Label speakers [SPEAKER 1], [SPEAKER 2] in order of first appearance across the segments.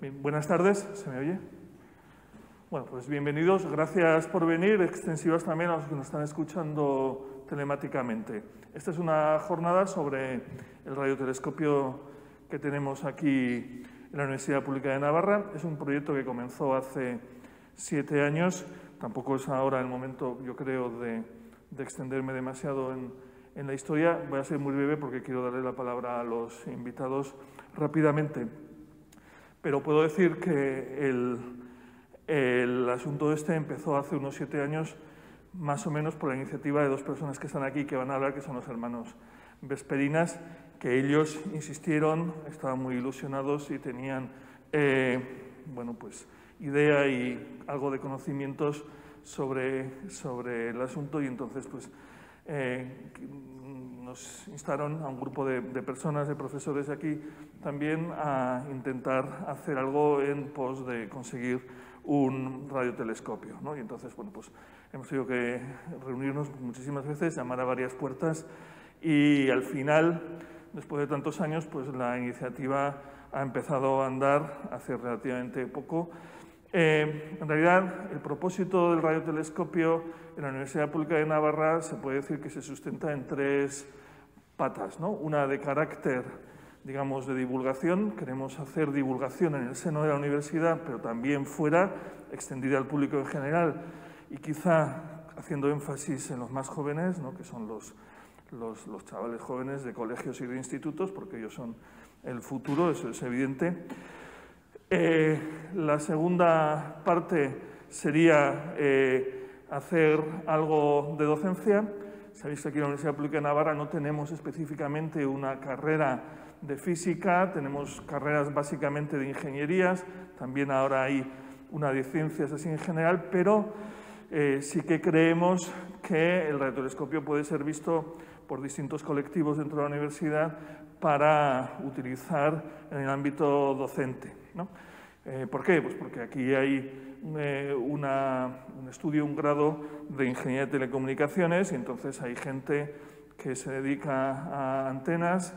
[SPEAKER 1] Buenas tardes, ¿se me oye? Bueno, pues bienvenidos, gracias por venir, extensivas también a los que nos están escuchando telemáticamente. Esta es una jornada sobre el radiotelescopio que tenemos aquí en la Universidad Pública de Navarra. Es un proyecto que comenzó hace siete años, tampoco es ahora el momento, yo creo, de, de extenderme demasiado en, en la historia. Voy a ser muy breve porque quiero darle la palabra a los invitados rápidamente. Pero puedo decir que el, el asunto este empezó hace unos siete años, más o menos por la iniciativa de dos personas que están aquí que van a hablar, que son los hermanos Vesperinas, que ellos insistieron, estaban muy ilusionados y tenían, eh, bueno, pues idea y algo de conocimientos sobre, sobre el asunto. Y entonces, pues, eh, nos instaron a un grupo de, de, personas, de profesores aquí, también a intentar hacer algo en pos de conseguir un radiotelescopio. ¿no? Y entonces, bueno, pues hemos tenido que reunirnos muchísimas veces, llamar a varias puertas y al final, después de tantos años, pues la iniciativa ha empezado a andar hace relativamente poco. Eh, en realidad, el propósito del radiotelescopio en la Universidad Pública de Navarra se puede decir que se sustenta en tres patas. ¿no? Una de carácter, digamos, de divulgación. Queremos hacer divulgación en el seno de la universidad, pero también fuera, extendida al público en general y quizá haciendo énfasis en los más jóvenes, ¿no? que son los, los, chavales jóvenes de colegios y de institutos, porque ellos son el futuro, eso es evidente. Eh, la segunda parte sería eh, hacer algo de docencia. Sabéis que aquí en la Universidad Pública de Navarra no tenemos específicamente una carrera de física, tenemos carreras básicamente de ingenierías, también ahora hay una de ciencias así en general, pero eh, sí que creemos que el radiotelescopio puede ser visto por distintos colectivos dentro de la universidad para utilizar en el ámbito docente. ¿no? Eh, ¿Por qué? Pues porque aquí hay eh, un estudio, un grado de ingeniería de telecomunicaciones y entonces hay gente que se dedica a antenas,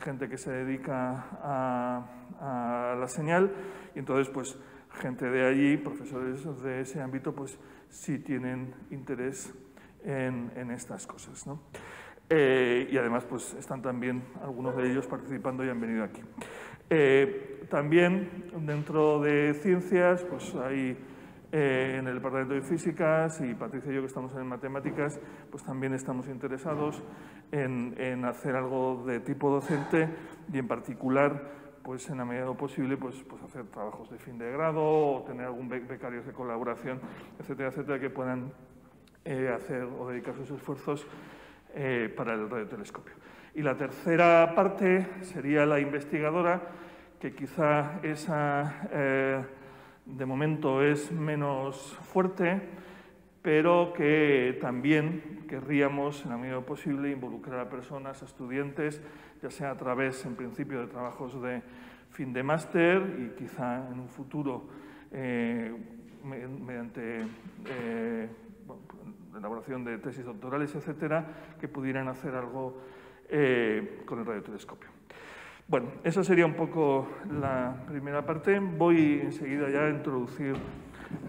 [SPEAKER 1] gente que se dedica a, a, la señal y entonces pues gente de allí, profesores de ese ámbito, pues sí tienen interés en, en estas cosas. ¿no? Eh, y además pues están también algunos de ellos participando y han venido aquí. Eh, también dentro de ciencias pues hay eh, en el Departamento de Físicas y Patricia y yo que estamos en matemáticas pues también estamos interesados en, hacer algo de tipo docente y en particular pues en la medida de lo posible, pues, pues hacer trabajos de fin de grado o tener algún becarios de colaboración, etcétera, etcétera, que puedan eh, hacer o dedicar sus esfuerzos para el radiotelescopio. Y la tercera parte sería la investigadora, que quizá esa eh, de momento es menos fuerte, pero que también querríamos, en la medida posible, involucrar a personas, a estudiantes, ya sea a través, en principio, de trabajos de fin de máster y quizá en un futuro eh, mediante eh, elaboración de tesis doctorales, etcétera, que pudieran hacer algo eh, con el radiotelescopio. Bueno, esa sería un poco la primera parte. Voy enseguida ya a introducir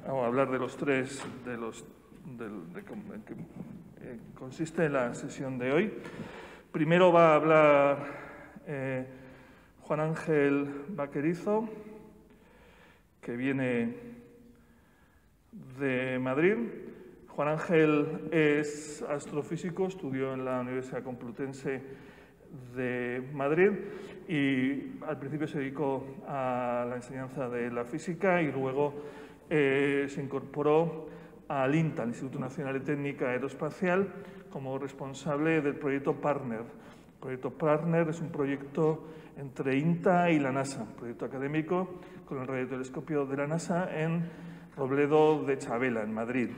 [SPEAKER 1] o hablar de los tres, de los que eh, consiste la sesión de hoy. Primero va a hablar eh, Juan Ángel Vaquerizo, que viene de Madrid. Juan Ángel es astrofísico, estudió en la Universidad Complutense de Madrid y al principio se dedicó a la enseñanza de la física y luego eh, se incorporó al INTA, al Instituto Nacional de Técnica Aeroespacial, como responsable del proyecto Partner. El proyecto Partner es un proyecto entre INTA y la NASA, un proyecto académico con el radiotelescopio de la NASA en Robledo de Chabela, en Madrid.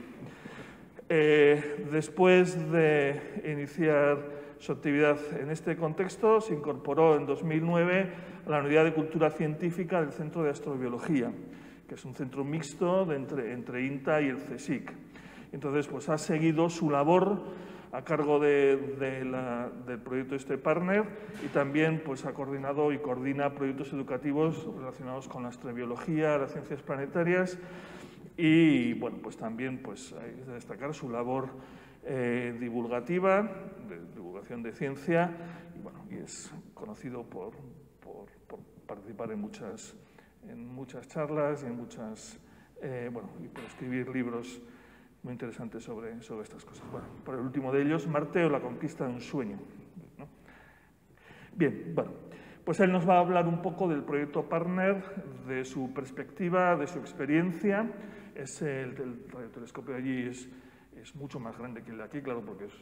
[SPEAKER 1] Eh, después de iniciar su actividad en este contexto, se incorporó en 2009 a la Unidad de Cultura Científica del Centro de Astrobiología que es un centro mixto entre, INTA y el CSIC. Entonces, pues ha seguido su labor a cargo del proyecto este Partner y también pues, ha coordinado y coordina proyectos educativos relacionados con la astrobiología, las ciencias planetarias y bueno, pues también pues, hay que destacar su labor eh, divulgativa, de divulgación de ciencia y, bueno, y es conocido por, por, participar en muchas, en muchas charlas y en muchas, eh, bueno, y por escribir libros muy interesantes sobre, sobre estas cosas. Bueno, por el último de ellos, Marte o la conquista de un sueño. Bien, bueno, pues él nos va a hablar un poco del proyecto Partner, de su perspectiva, de su experiencia. Es el, el radiotelescopio allí es, es mucho más grande que el de aquí, claro, porque es,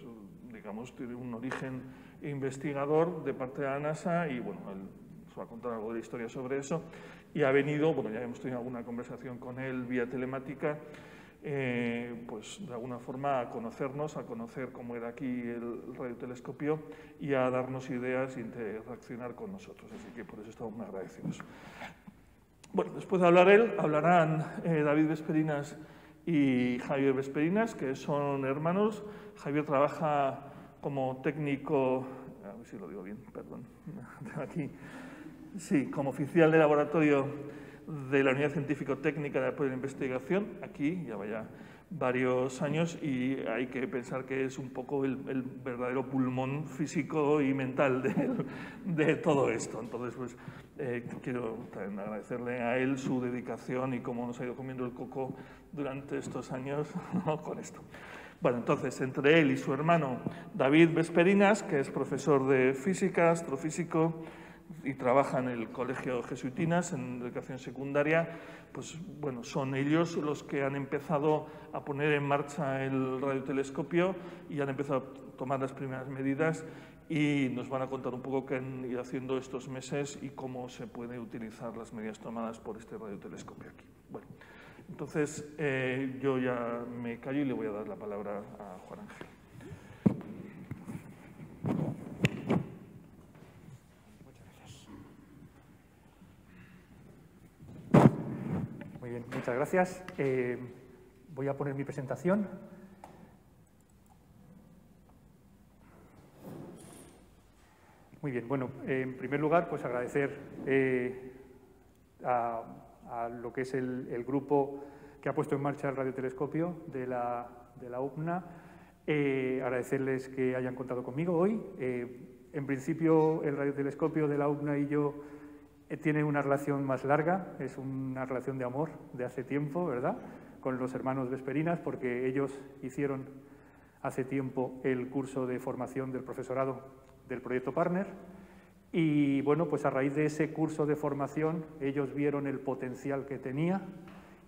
[SPEAKER 1] digamos, tiene un origen investigador de parte de la NASA y, bueno, él nos va a contar algo de la historia sobre eso. Y ha venido, bueno, ya hemos tenido alguna conversación con él vía telemática, eh, pues de alguna forma a conocernos, a conocer cómo era aquí el radiotelescopio y a darnos ideas y interaccionar con nosotros. Así que por eso estamos muy agradecidos. Bueno, después de hablar él, hablarán eh, David Vesperinas y Javier Vesperinas, que son hermanos. Javier trabaja como técnico, a ver si lo digo bien, perdón, aquí, sí, como oficial de laboratorio de la Unidad Científico-Técnica de Apoyo a la Investigación, aquí ya vaya varios años y hay que pensar que es un poco el, verdadero pulmón físico y mental de, todo esto. Entonces, pues eh, quiero agradecerle a él su dedicación y cómo nos ha ido comiendo el coco durante estos años con esto. Bueno, entonces, entre él y su hermano David Vesperinas, que es profesor de física, astrofísico, y trabaja en el Colegio Jesuitinas en educación secundaria, pues bueno, son ellos los que han empezado a poner en marcha el radiotelescopio y han empezado a tomar las primeras medidas y nos van a contar un poco qué han ido haciendo estos meses y cómo se pueden utilizar las medidas tomadas por este radiotelescopio aquí. Bueno, entonces eh, yo ya me callo y le voy a dar la palabra a Juan Ángel.
[SPEAKER 2] Muchas gracias. Eh, voy a poner mi presentación. Muy bien, bueno, en primer lugar, pues agradecer eh, a, lo que es el, grupo que ha puesto en marcha el radiotelescopio de la, de la UPNA, eh, agradecerles que hayan contado conmigo hoy. en principio, el radiotelescopio de la UPNA y yo tiene una relación más larga, es una relación de amor de hace tiempo, ¿verdad? Con los hermanos Vesperinas, porque ellos hicieron hace tiempo el curso de formación del profesorado del proyecto Partner. Y bueno, pues a raíz de ese curso de formación, ellos vieron el potencial que tenía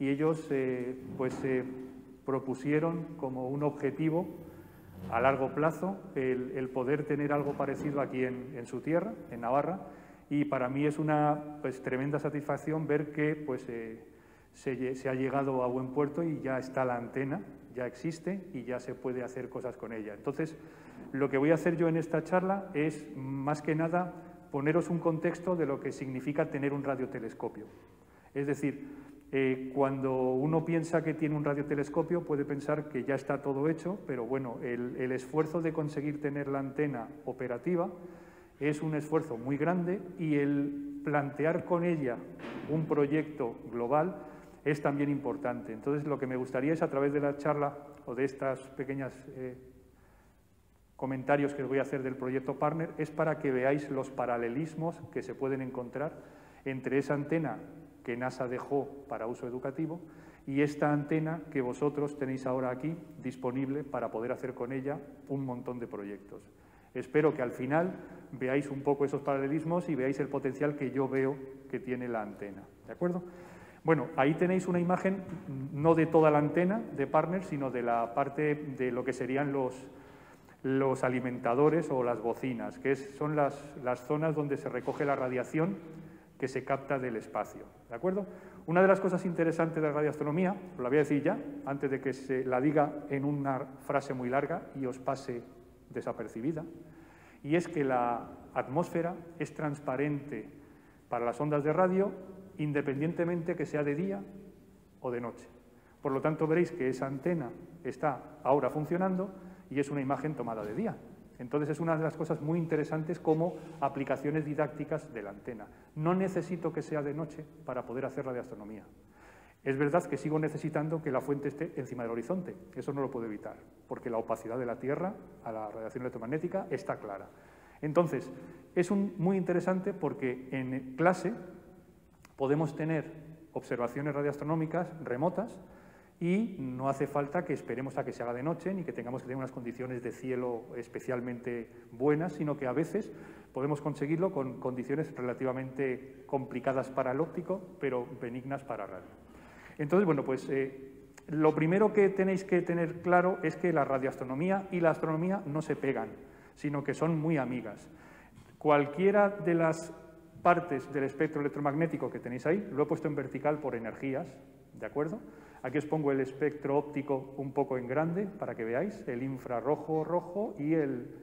[SPEAKER 2] y ellos eh, pues se propusieron como un objetivo a largo plazo el, poder tener algo parecido aquí en su tierra, en Navarra, y para mí es una pues, tremenda satisfacción ver que pues, eh, se, ha llegado a buen puerto y ya está la antena, ya existe y ya se puede hacer cosas con ella. Entonces, lo que voy a hacer yo en esta charla es, más que nada, poneros un contexto de lo que significa tener un radiotelescopio. Es decir, eh, cuando uno piensa que tiene un radiotelescopio puede pensar que ya está todo hecho, pero bueno, el esfuerzo de conseguir tener la antena operativa es un esfuerzo muy grande y el plantear con ella un proyecto global es también importante. Entonces, lo que me gustaría es, a través de la charla o de estas pequeñas eh, comentarios que os voy a hacer del proyecto Partner, es para que veáis los paralelismos que se pueden encontrar entre esa antena que NASA dejó para uso educativo y esta antena que vosotros tenéis ahora aquí disponible para poder hacer con ella un montón de proyectos. Espero que al final veáis un poco esos paralelismos y veáis el potencial que yo veo que tiene la antena. ¿De acuerdo? Bueno, ahí tenéis una imagen no de toda la antena de Partner, sino de la parte de lo que serían los, los alimentadores o las bocinas, que son las, las zonas donde se recoge la radiación que se capta del espacio. ¿De acuerdo? Una de las cosas interesantes de la radioastronomía, la voy a decir ya, antes de que se la diga en una frase muy larga y os pase desapercibida, y es que la atmósfera es transparente para las ondas de radio independientemente que sea de día o de noche. Por lo tanto, veréis que esa antena está ahora funcionando y es una imagen tomada de día. Entonces es una de las cosas muy interesantes como aplicaciones didácticas de la antena. No necesito que sea de noche para poder hacer radioastronomía. Es verdad que sigo necesitando que la fuente esté encima del horizonte, eso no lo puedo evitar, porque la opacidad de la Tierra a la radiación electromagnética está clara. Entonces, es muy interesante porque en clase podemos tener observaciones radioastronómicas remotas y no hace falta que esperemos a que se haga de noche ni que tengamos que tener unas condiciones de cielo especialmente buenas, sino que a veces podemos conseguirlo con condiciones relativamente complicadas para el óptico, pero benignas para radio. Entonces, bueno, pues eh, lo primero que tenéis que tener claro es que la radioastronomía y la astronomía no se pegan, sino que son muy amigas. Cualquiera de las partes del espectro electromagnético que tenéis ahí, lo he puesto en vertical por energías, ¿de acuerdo? Aquí os pongo el espectro óptico un poco en grande para que veáis, el infrarrojo rojo y el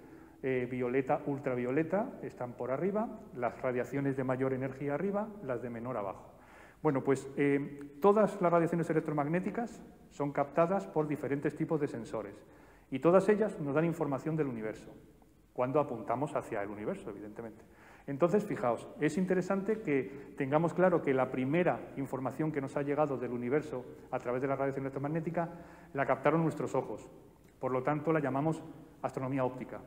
[SPEAKER 2] eh, violeta ultravioleta están por arriba, las radiaciones de mayor energía arriba, las de menor abajo. Bueno, pues eh, todas las radiaciones electromagnéticas son captadas por diferentes tipos de sensores y todas ellas nos dan información del universo, cuando apuntamos hacia el universo, evidentemente. Entonces, fijaos, es interesante que tengamos claro que la primera información que nos ha llegado del universo a través de la radiación electromagnética la captaron nuestros ojos. Por lo tanto, la llamamos astronomía óptica.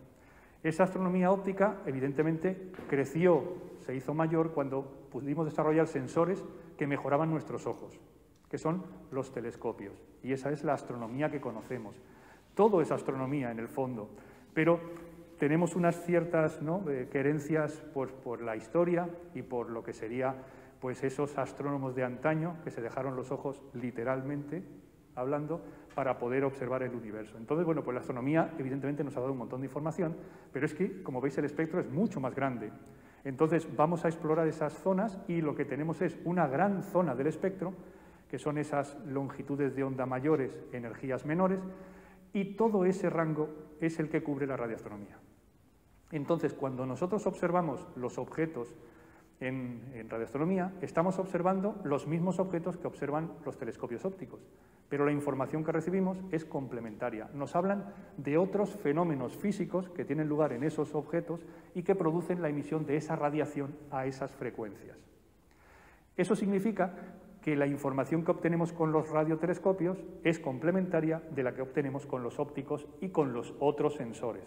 [SPEAKER 2] Esa astronomía óptica, evidentemente, creció, se hizo mayor cuando pudimos desarrollar sensores que mejoraban nuestros ojos, que son los telescopios. Y esa es la astronomía que conocemos. Todo es astronomía en el fondo, pero tenemos unas ciertas ¿no? querencias por, la historia y por lo que sería pues esos astrónomos de antaño que se dejaron los ojos literalmente hablando para poder observar el universo. Entonces, bueno, pues la astronomía evidentemente nos ha dado un montón de información, pero es que, como veis, el espectro es mucho más grande. Entonces, vamos a explorar esas zonas y lo que tenemos es una gran zona del espectro, que son esas longitudes de onda mayores, energías menores, y todo ese rango es el que cubre la radioastronomía. Entonces, cuando nosotros observamos los objetos en, radioastronomía, estamos observando los mismos objetos que observan los telescopios ópticos, pero la información que recibimos es complementaria. Nos hablan de otros fenómenos físicos que tienen lugar en esos objetos y que producen la emisión de esa radiación a esas frecuencias. Eso significa que la información que obtenemos con los radiotelescopios es complementaria de la que obtenemos con los ópticos y con los otros sensores.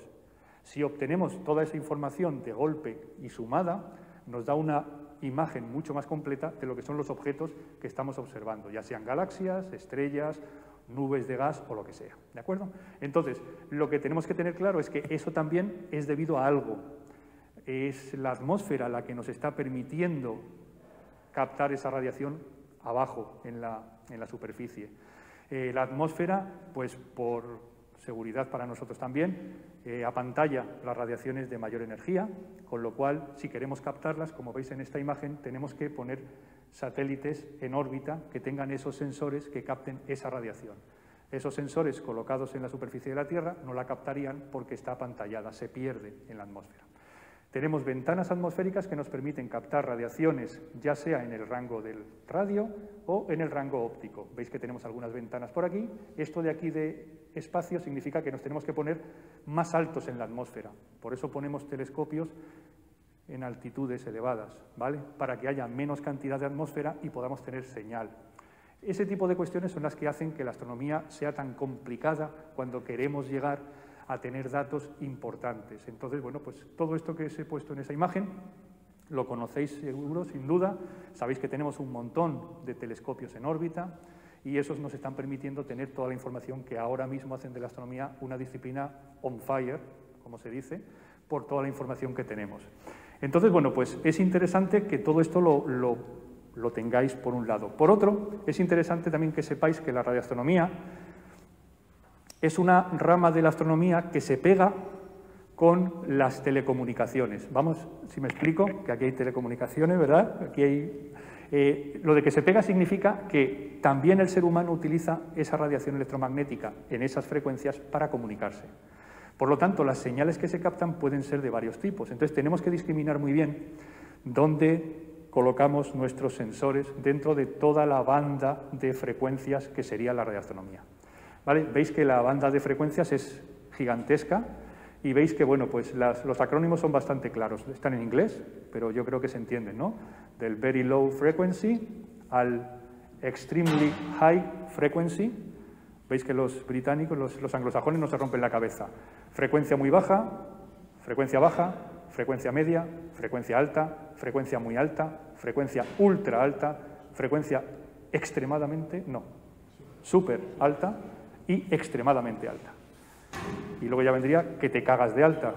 [SPEAKER 2] Si obtenemos toda esa información de golpe y sumada, nos da una imagen mucho más completa de lo que son los objetos que estamos observando, ya sean galaxias, estrellas, nubes de gas o lo que sea. ¿De acuerdo? Entonces, lo que tenemos que tener claro es que eso también es debido a algo. Es la atmósfera la que nos está permitiendo captar esa radiación abajo, en la, superficie. Eh, la atmósfera, pues por seguridad para nosotros también, eh, a pantalla las radiaciones de mayor energía, con lo cual, si queremos captarlas, como veis en esta imagen, tenemos que poner satélites en órbita que tengan esos sensores que capten esa radiación. Esos sensores colocados en la superficie de la Tierra no la captarían porque está apantallada, se pierde en la atmósfera. Tenemos ventanas atmosféricas que nos permiten captar radiaciones, ya sea en el rango del radio o en el rango óptico. Veis que tenemos algunas ventanas por aquí. Esto de aquí de espacio significa que nos tenemos que poner más altos en la atmósfera. Por eso ponemos telescopios en altitudes elevadas, ¿vale? Para que haya menos cantidad de atmósfera y podamos tener señal. Ese tipo de cuestiones son las que hacen que la astronomía sea tan complicada cuando queremos llegar a tener datos importantes. Entonces, bueno, pues todo esto que os he puesto en esa imagen lo conocéis seguro, sin duda. Sabéis que tenemos un montón de telescopios en órbita y esos nos están permitiendo tener toda la información que ahora mismo hacen de la astronomía una disciplina on fire, como se dice, por toda la información que tenemos. Entonces, bueno, pues es interesante que todo esto lo, lo, lo tengáis por un lado. Por otro, es interesante también que sepáis que la radioastronomía es una rama de la astronomía que se pega con las telecomunicaciones. Vamos, si me explico, que aquí hay telecomunicaciones, ¿verdad? Aquí hay... Eh, lo de que se pega significa que también el ser humano utiliza esa radiación electromagnética en esas frecuencias para comunicarse. Por lo tanto, las señales que se captan pueden ser de varios tipos. Entonces, tenemos que discriminar muy bien dónde colocamos nuestros sensores dentro de toda la banda de frecuencias que sería la radioastronomía. Veis que la banda de frecuencias es gigantesca y veis que bueno, pues los acrónimos son bastante claros. Están en inglés, pero yo creo que se entienden, ¿no? Del very low frequency al extremely high frequency. Veis que los británicos, los, los anglosajones no se rompen la cabeza. Frecuencia muy baja, frecuencia baja, frecuencia media, frecuencia alta, frecuencia muy alta, frecuencia ultra alta, frecuencia extremadamente, no, súper alta y extremadamente alta. Y luego ya vendría que te cagas de alta.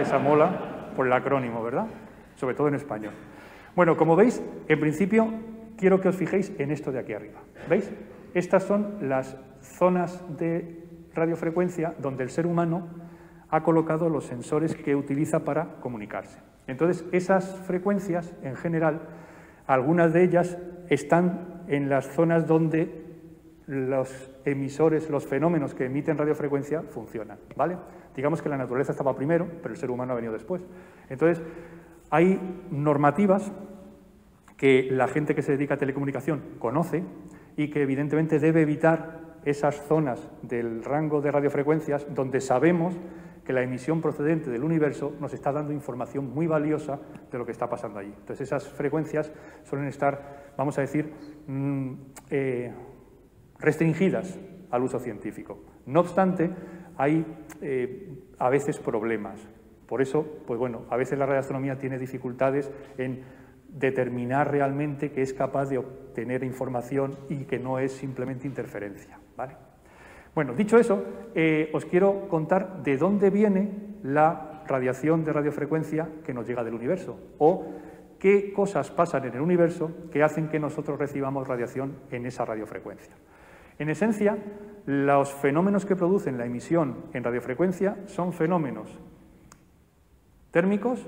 [SPEAKER 2] Esa mola por el acrónimo, ¿verdad? Sobre todo en español. Bueno, como veis, en principio quiero que os fijéis en esto de aquí arriba. ¿Veis? Estas son las zonas de radiofrecuencia donde el ser humano ha colocado los sensores que utiliza para comunicarse. Entonces, esas frecuencias, en general, algunas de ellas están en las zonas donde los emisores, los fenómenos que emiten radiofrecuencia funcionan, ¿vale? Digamos que la naturaleza estaba primero, pero el ser humano ha venido después. Entonces, hay normativas que la gente que se dedica a telecomunicación conoce y que evidentemente debe evitar esas zonas del rango de radiofrecuencias donde sabemos que la emisión procedente del universo nos está dando información muy valiosa de lo que está pasando allí. Entonces esas frecuencias suelen estar, vamos a decir, mm, eh, restringidas al uso científico. No obstante, hay eh, a veces problemas. Por eso, pues bueno, a veces la radioastronomía tiene dificultades en determinar realmente que es capaz de obtener información y que no es simplemente interferencia. ¿vale? Bueno, dicho eso, eh, os quiero contar de dónde viene la radiación de radiofrecuencia que nos llega del universo o qué cosas pasan en el universo que hacen que nosotros recibamos radiación en esa radiofrecuencia. En esencia, los fenómenos que producen la emisión en radiofrecuencia son fenómenos térmicos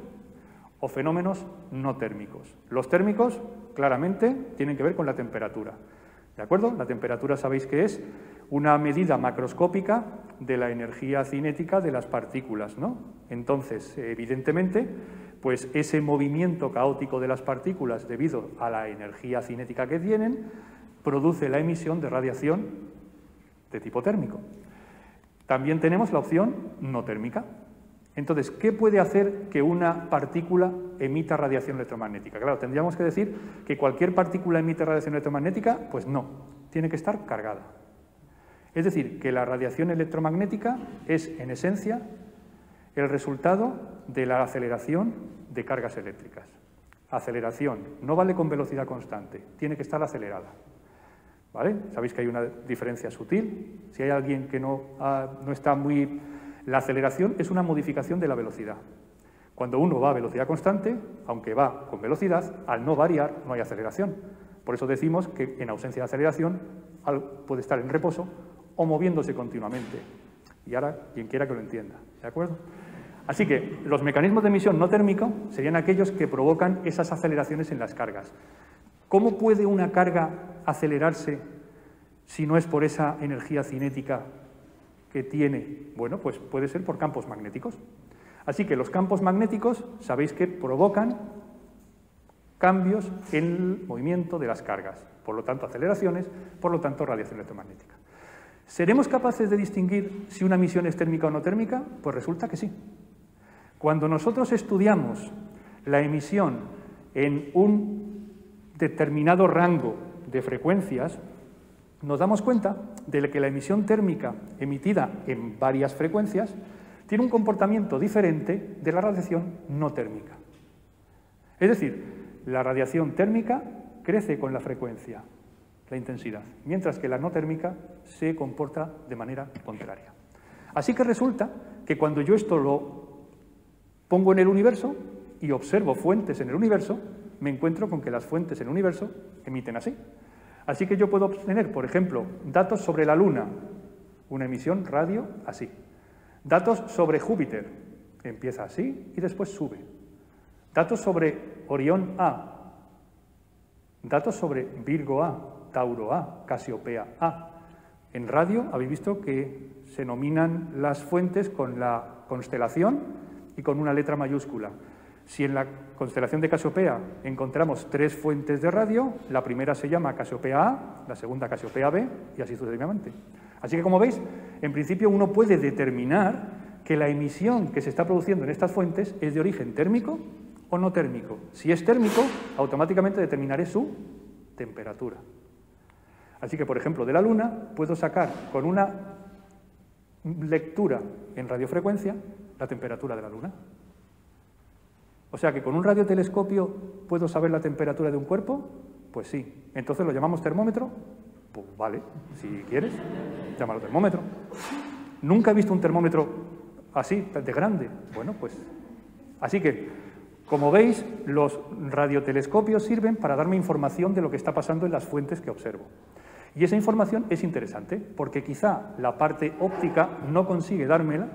[SPEAKER 2] o fenómenos no térmicos. Los térmicos, claramente, tienen que ver con la temperatura. ¿De acuerdo? La temperatura sabéis que es una medida macroscópica de la energía cinética de las partículas, ¿no? Entonces, evidentemente, pues ese movimiento caótico de las partículas debido a la energía cinética que tienen produce la emisión de radiación de tipo térmico. También tenemos la opción no térmica, entonces, ¿qué puede hacer que una partícula emita radiación electromagnética? Claro, tendríamos que decir que cualquier partícula emite radiación electromagnética, pues no, tiene que estar cargada. Es decir, que la radiación electromagnética es, en esencia, el resultado de la aceleración de cargas eléctricas. Aceleración, no vale con velocidad constante, tiene que estar acelerada. ¿Vale? Sabéis que hay una diferencia sutil. Si hay alguien que no, no está muy la aceleración es una modificación de la velocidad. Cuando uno va a velocidad constante, aunque va con velocidad, al no variar no hay aceleración. Por eso decimos que en ausencia de aceleración puede estar en reposo o moviéndose continuamente. Y ahora, quien quiera que lo entienda. ¿De acuerdo? Así que los mecanismos de emisión no térmico serían aquellos que provocan esas aceleraciones en las cargas. ¿Cómo puede una carga acelerarse si no es por esa energía cinética que tiene? Bueno, pues puede ser por campos magnéticos. Así que los campos magnéticos sabéis que provocan cambios en el movimiento de las cargas, por lo tanto aceleraciones, por lo tanto radiación electromagnética. ¿Seremos capaces de distinguir si una emisión es térmica o no térmica? Pues resulta que sí. Cuando nosotros estudiamos la emisión en un determinado rango de frecuencias, nos damos cuenta de que la emisión térmica emitida en varias frecuencias tiene un comportamiento diferente de la radiación no térmica. Es decir, la radiación térmica crece con la frecuencia, la intensidad, mientras que la no térmica se comporta de manera contraria. Así que resulta que cuando yo esto lo pongo en el universo y observo fuentes en el universo, me encuentro con que las fuentes en el universo emiten así. Así que yo puedo obtener, por ejemplo, datos sobre la Luna, una emisión radio así. Datos sobre Júpiter, empieza así y después sube. Datos sobre Orión A. Datos sobre Virgo A, Tauro A, Casiopea A. En radio habéis visto que se nominan las fuentes con la constelación y con una letra mayúscula. Si en la constelación de Casiopea encontramos tres fuentes de radio, la primera se llama Casiopea A, la segunda Casiopea B y así sucesivamente. Así que, como veis, en principio uno puede determinar que la emisión que se está produciendo en estas fuentes es de origen térmico o no térmico. Si es térmico, automáticamente determinaré su temperatura. Así que, por ejemplo, de la Luna puedo sacar con una lectura en radiofrecuencia la temperatura de la Luna. O sea que con un radiotelescopio puedo saber la temperatura de un cuerpo, pues sí. Entonces lo llamamos termómetro, pues vale, si quieres, llámalo termómetro. Nunca he visto un termómetro así, de grande. Bueno, pues así que, como veis, los radiotelescopios sirven para darme información de lo que está pasando en las fuentes que observo. Y esa información es interesante porque quizá la parte óptica no consigue dármela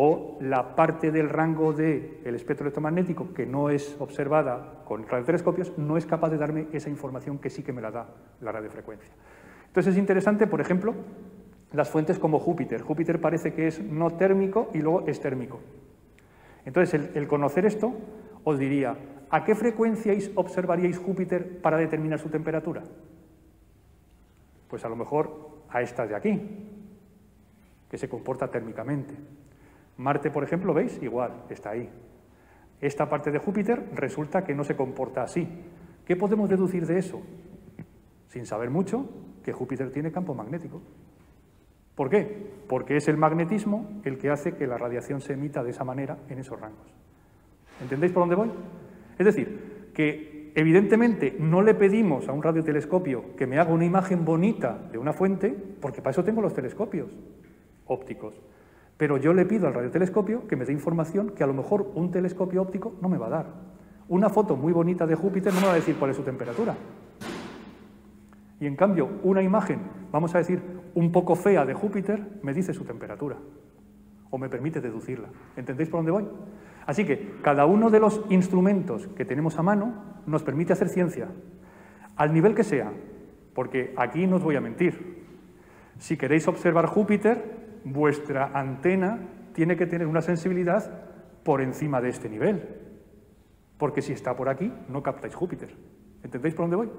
[SPEAKER 2] o la parte del rango del espectro electromagnético que no es observada con radiotelescopios no es capaz de darme esa información que sí que me la da la radiofrecuencia. Entonces es interesante, por ejemplo, las fuentes como Júpiter. Júpiter parece que es no térmico y luego es térmico. Entonces el, el conocer esto os diría, ¿a qué frecuencia observaríais Júpiter para determinar su temperatura? Pues a lo mejor a estas de aquí, que se comporta térmicamente. Marte, por ejemplo, ¿veis? Igual, está ahí. Esta parte de Júpiter resulta que no se comporta así. ¿Qué podemos deducir de eso? Sin saber mucho, que Júpiter tiene campo magnético. ¿Por qué? Porque es el magnetismo el que hace que la radiación se emita de esa manera en esos rangos. ¿Entendéis por dónde voy? Es decir, que evidentemente no le pedimos a un radiotelescopio que me haga una imagen bonita de una fuente, porque para eso tengo los telescopios ópticos. Pero yo le pido al radiotelescopio que me dé información que a lo mejor un telescopio óptico no me va a dar. Una foto muy bonita de Júpiter no me va a decir cuál es su temperatura. Y en cambio, una imagen, vamos a decir, un poco fea de Júpiter, me dice su temperatura. O me permite deducirla. ¿Entendéis por dónde voy? Así que cada uno de los instrumentos que tenemos a mano nos permite hacer ciencia, al nivel que sea, porque aquí no os voy a mentir. Si queréis observar Júpiter, vuestra antena tiene que tener una sensibilidad por encima de este nivel. Porque si está por aquí, no captáis Júpiter. ¿Entendéis por dónde voy?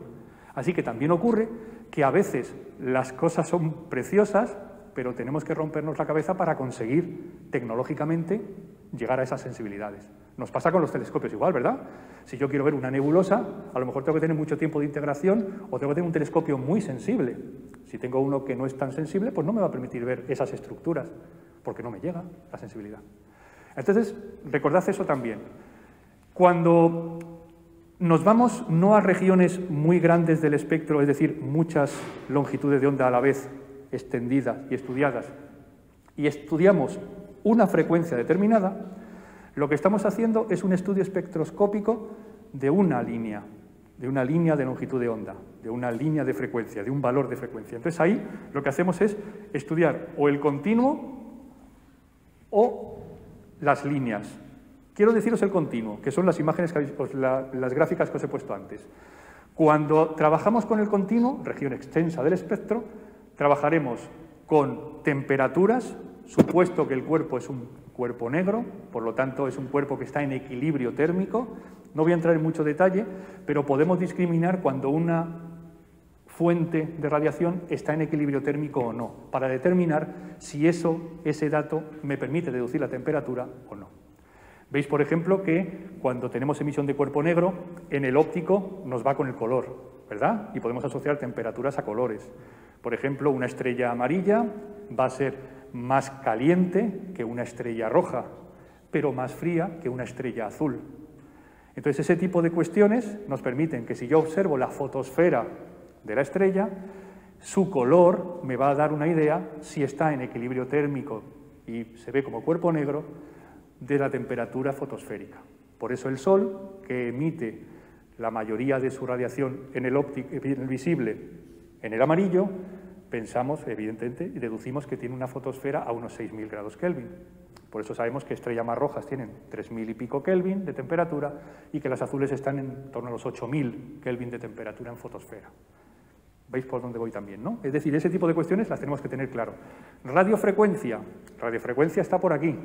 [SPEAKER 2] Así que también ocurre que a veces las cosas son preciosas, pero tenemos que rompernos la cabeza para conseguir tecnológicamente llegar a esas sensibilidades. Nos pasa con los telescopios igual, ¿verdad? Si yo quiero ver una nebulosa, a lo mejor tengo que tener mucho tiempo de integración o tengo que tener un telescopio muy sensible. Si tengo uno que no es tan sensible, pues no me va a permitir ver esas estructuras, porque no me llega la sensibilidad. Entonces, recordad eso también. Cuando nos vamos no a regiones muy grandes del espectro, es decir, muchas longitudes de onda a la vez extendidas y estudiadas, y estudiamos una frecuencia determinada, lo que estamos haciendo es un estudio espectroscópico de una línea, de una línea de longitud de onda, de una línea de frecuencia, de un valor de frecuencia. Entonces ahí lo que hacemos es estudiar o el continuo o las líneas. Quiero deciros el continuo, que son las imágenes, que las gráficas que os he puesto antes. Cuando trabajamos con el continuo, región extensa del espectro, trabajaremos con temperaturas, supuesto que el cuerpo es un cuerpo negro, por lo tanto es un cuerpo que está en equilibrio térmico. No voy a entrar en mucho detalle, pero podemos discriminar cuando una fuente de radiación está en equilibrio térmico o no, para determinar si eso, ese dato me permite deducir la temperatura o no. Veis, por ejemplo, que cuando tenemos emisión de cuerpo negro, en el óptico nos va con el color, ¿verdad? Y podemos asociar temperaturas a colores. Por ejemplo, una estrella amarilla va a ser más caliente que una estrella roja, pero más fría que una estrella azul. Entonces, ese tipo de cuestiones nos permiten que si yo observo la fotosfera de la estrella, su color me va a dar una idea si está en equilibrio térmico y se ve como cuerpo negro de la temperatura fotosférica. Por eso el Sol, que emite la mayoría de su radiación en el, óptico, visible en el amarillo, pensamos, evidentemente, y deducimos que tiene una fotosfera a unos 6.000 grados Kelvin. Por eso sabemos que estrellas más rojas tienen 3.000 y pico Kelvin de temperatura y que las azules están en torno a los 8.000 Kelvin de temperatura en fotosfera. ¿Veis por dónde voy también, no? Es decir, ese tipo de cuestiones las tenemos que tener claro. Radiofrecuencia. Radiofrecuencia está por aquí.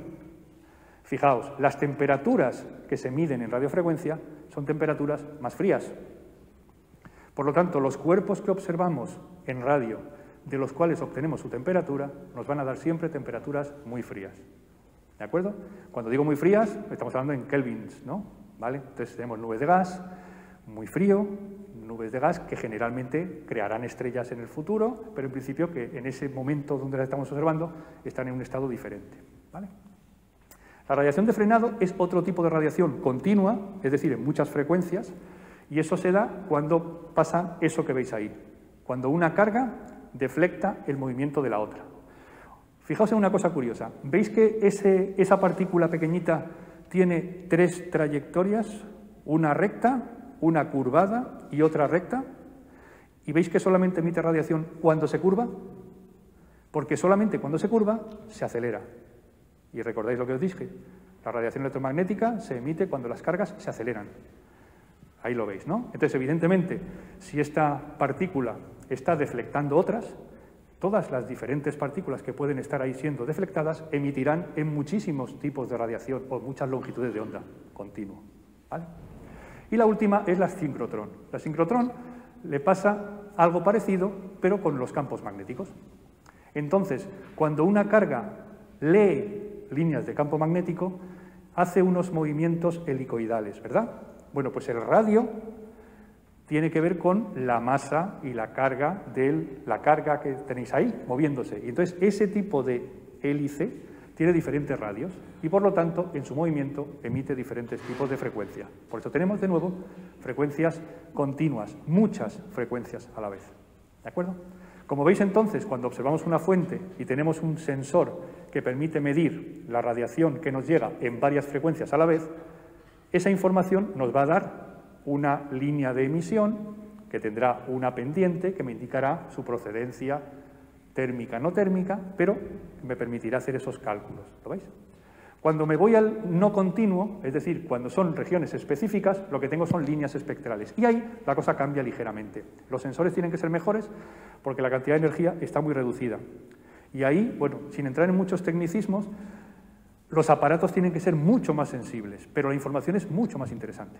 [SPEAKER 2] Fijaos, las temperaturas que se miden en radiofrecuencia son temperaturas más frías. Por lo tanto, los cuerpos que observamos en radio de los cuales obtenemos su temperatura, nos van a dar siempre temperaturas muy frías. ¿De acuerdo? Cuando digo muy frías, estamos hablando en kelvins, ¿no? ¿Vale? Entonces tenemos nubes de gas, muy frío, nubes de gas que generalmente crearán estrellas en el futuro, pero en principio que en ese momento donde las estamos observando están en un estado diferente. ¿vale? La radiación de frenado es otro tipo de radiación continua, es decir, en muchas frecuencias, y eso se da cuando pasa eso que veis ahí, cuando una carga deflecta el movimiento de la otra. Fijaos en una cosa curiosa, ¿veis que esa partícula pequeñita tiene tres trayectorias? Una recta, una curvada y otra recta, y veis que solamente emite radiación cuando se curva, porque solamente cuando se curva se acelera. Y recordáis lo que os dije, la radiación electromagnética se emite cuando las cargas se aceleran. Ahí lo veis, ¿no? Entonces, evidentemente, si esta partícula está deflectando otras, todas las diferentes partículas que pueden estar ahí siendo deflectadas emitirán en muchísimos tipos de radiación o muchas longitudes de onda continuo. Y la última es la sincrotrón. La sincrotrón le pasa algo parecido, pero con los campos magnéticos. Entonces, cuando una carga lee líneas de campo magnético, hace unos movimientos helicoidales, ¿verdad? Bueno, pues el radio tiene que ver con la masa y la carga de la carga que tenéis ahí moviéndose. Y entonces ese tipo de hélice tiene diferentes radios y por lo tanto en su movimiento emite diferentes tipos de frecuencia. Por eso tenemos de nuevo frecuencias continuas, muchas frecuencias a la vez. ¿De acuerdo? Como veis entonces, cuando observamos una fuente y tenemos un sensor que permite medir la radiación que nos llega en varias frecuencias a la vez, esa información nos va a dar una línea de emisión que tendrá una pendiente que me indicará su procedencia térmica, no térmica, pero me permitirá hacer esos cálculos. ¿Lo veis? Cuando me voy al no continuo, es decir, cuando son regiones específicas, lo que tengo son líneas espectrales. Y ahí la cosa cambia ligeramente. Los sensores tienen que ser mejores porque la cantidad de energía está muy reducida. Y ahí, bueno, sin entrar en muchos tecnicismos, los aparatos tienen que ser mucho más sensibles, pero la información es mucho más interesante.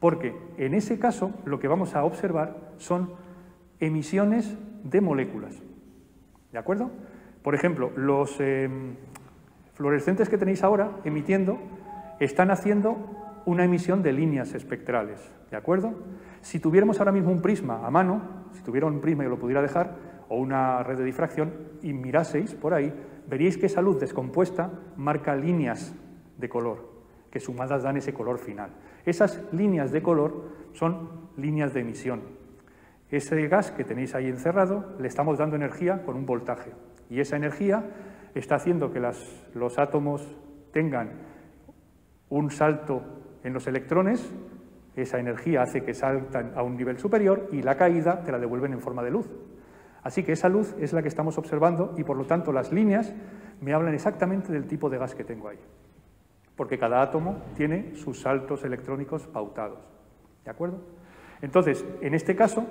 [SPEAKER 2] Porque en ese caso lo que vamos a observar son emisiones de moléculas. ¿De acuerdo? Por ejemplo, los em, fluorescentes que tenéis ahora emitiendo están haciendo una emisión de líneas espectrales. ¿De acuerdo? Si tuviéramos ahora mismo un prisma a mano, si tuviera un prisma y lo pudiera dejar, o una red de difracción, y miraseis por ahí, veríais que esa luz descompuesta marca líneas de color, que sumadas dan ese color final. Esas líneas de color son líneas de emisión, ese gas que tenéis ahí encerrado le estamos dando energía con un voltaje. Y esa energía está haciendo que los átomos tengan un salto en los electrones, esa energía hace que saltan a un nivel superior y la caída te la devuelven en forma de luz. Así que esa luz es la que estamos observando y por lo tanto las líneas me hablan exactamente del tipo de gas que tengo ahí, porque cada átomo tiene sus saltos electrónicos pautados. ¿De acuerdo? Entonces, en este caso,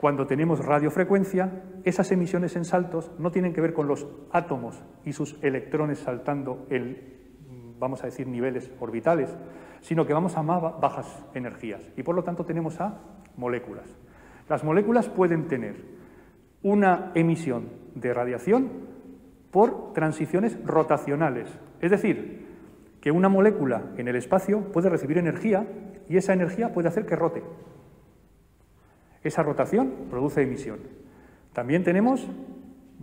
[SPEAKER 2] cuando tenemos radiofrecuencia, esas emisiones en saltos no tienen que ver con los átomos y sus electrones saltando en, vamos a decir, niveles orbitales, sino que vamos a más bajas energías y por lo tanto tenemos a moléculas. Las moléculas pueden tener una emisión de radiación por transiciones rotacionales, es decir, que una molécula en el espacio puede recibir energía y esa energía puede hacer que rote. Esa rotación produce emisión. También tenemos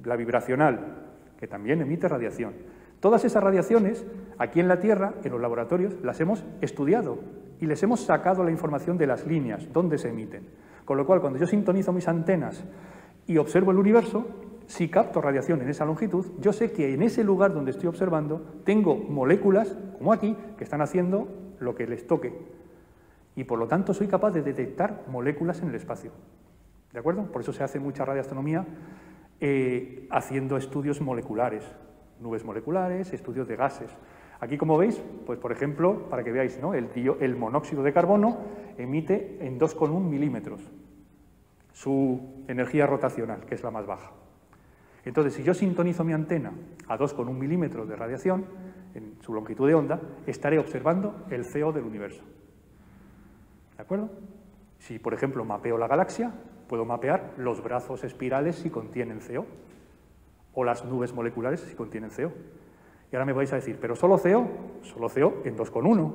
[SPEAKER 2] la vibracional, que también emite radiación. Todas esas radiaciones, aquí en la Tierra, en los laboratorios, las hemos estudiado y les hemos sacado la información de las líneas, dónde se emiten. Con lo cual, cuando yo sintonizo mis antenas y observo el universo, si capto radiación en esa longitud, yo sé que en ese lugar donde estoy observando tengo moléculas, como aquí, que están haciendo lo que les toque y por lo tanto soy capaz de detectar moléculas en el espacio. ¿De acuerdo? Por eso se hace mucha radioastronomía eh, haciendo estudios moleculares, nubes moleculares, estudios de gases. Aquí, como veis, pues por ejemplo, para que veáis, ¿no? el, el monóxido de carbono emite en 2,1 milímetros su energía rotacional, que es la más baja. Entonces, si yo sintonizo mi antena a 2,1 milímetros de radiación, en su longitud de onda, estaré observando el CO del universo. ¿De acuerdo? Si, por ejemplo, mapeo la galaxia, Puedo mapear los brazos espirales si contienen CO o las nubes moleculares si contienen CO. Y ahora me vais a decir, ¿pero solo CO? Solo CO en 2,1.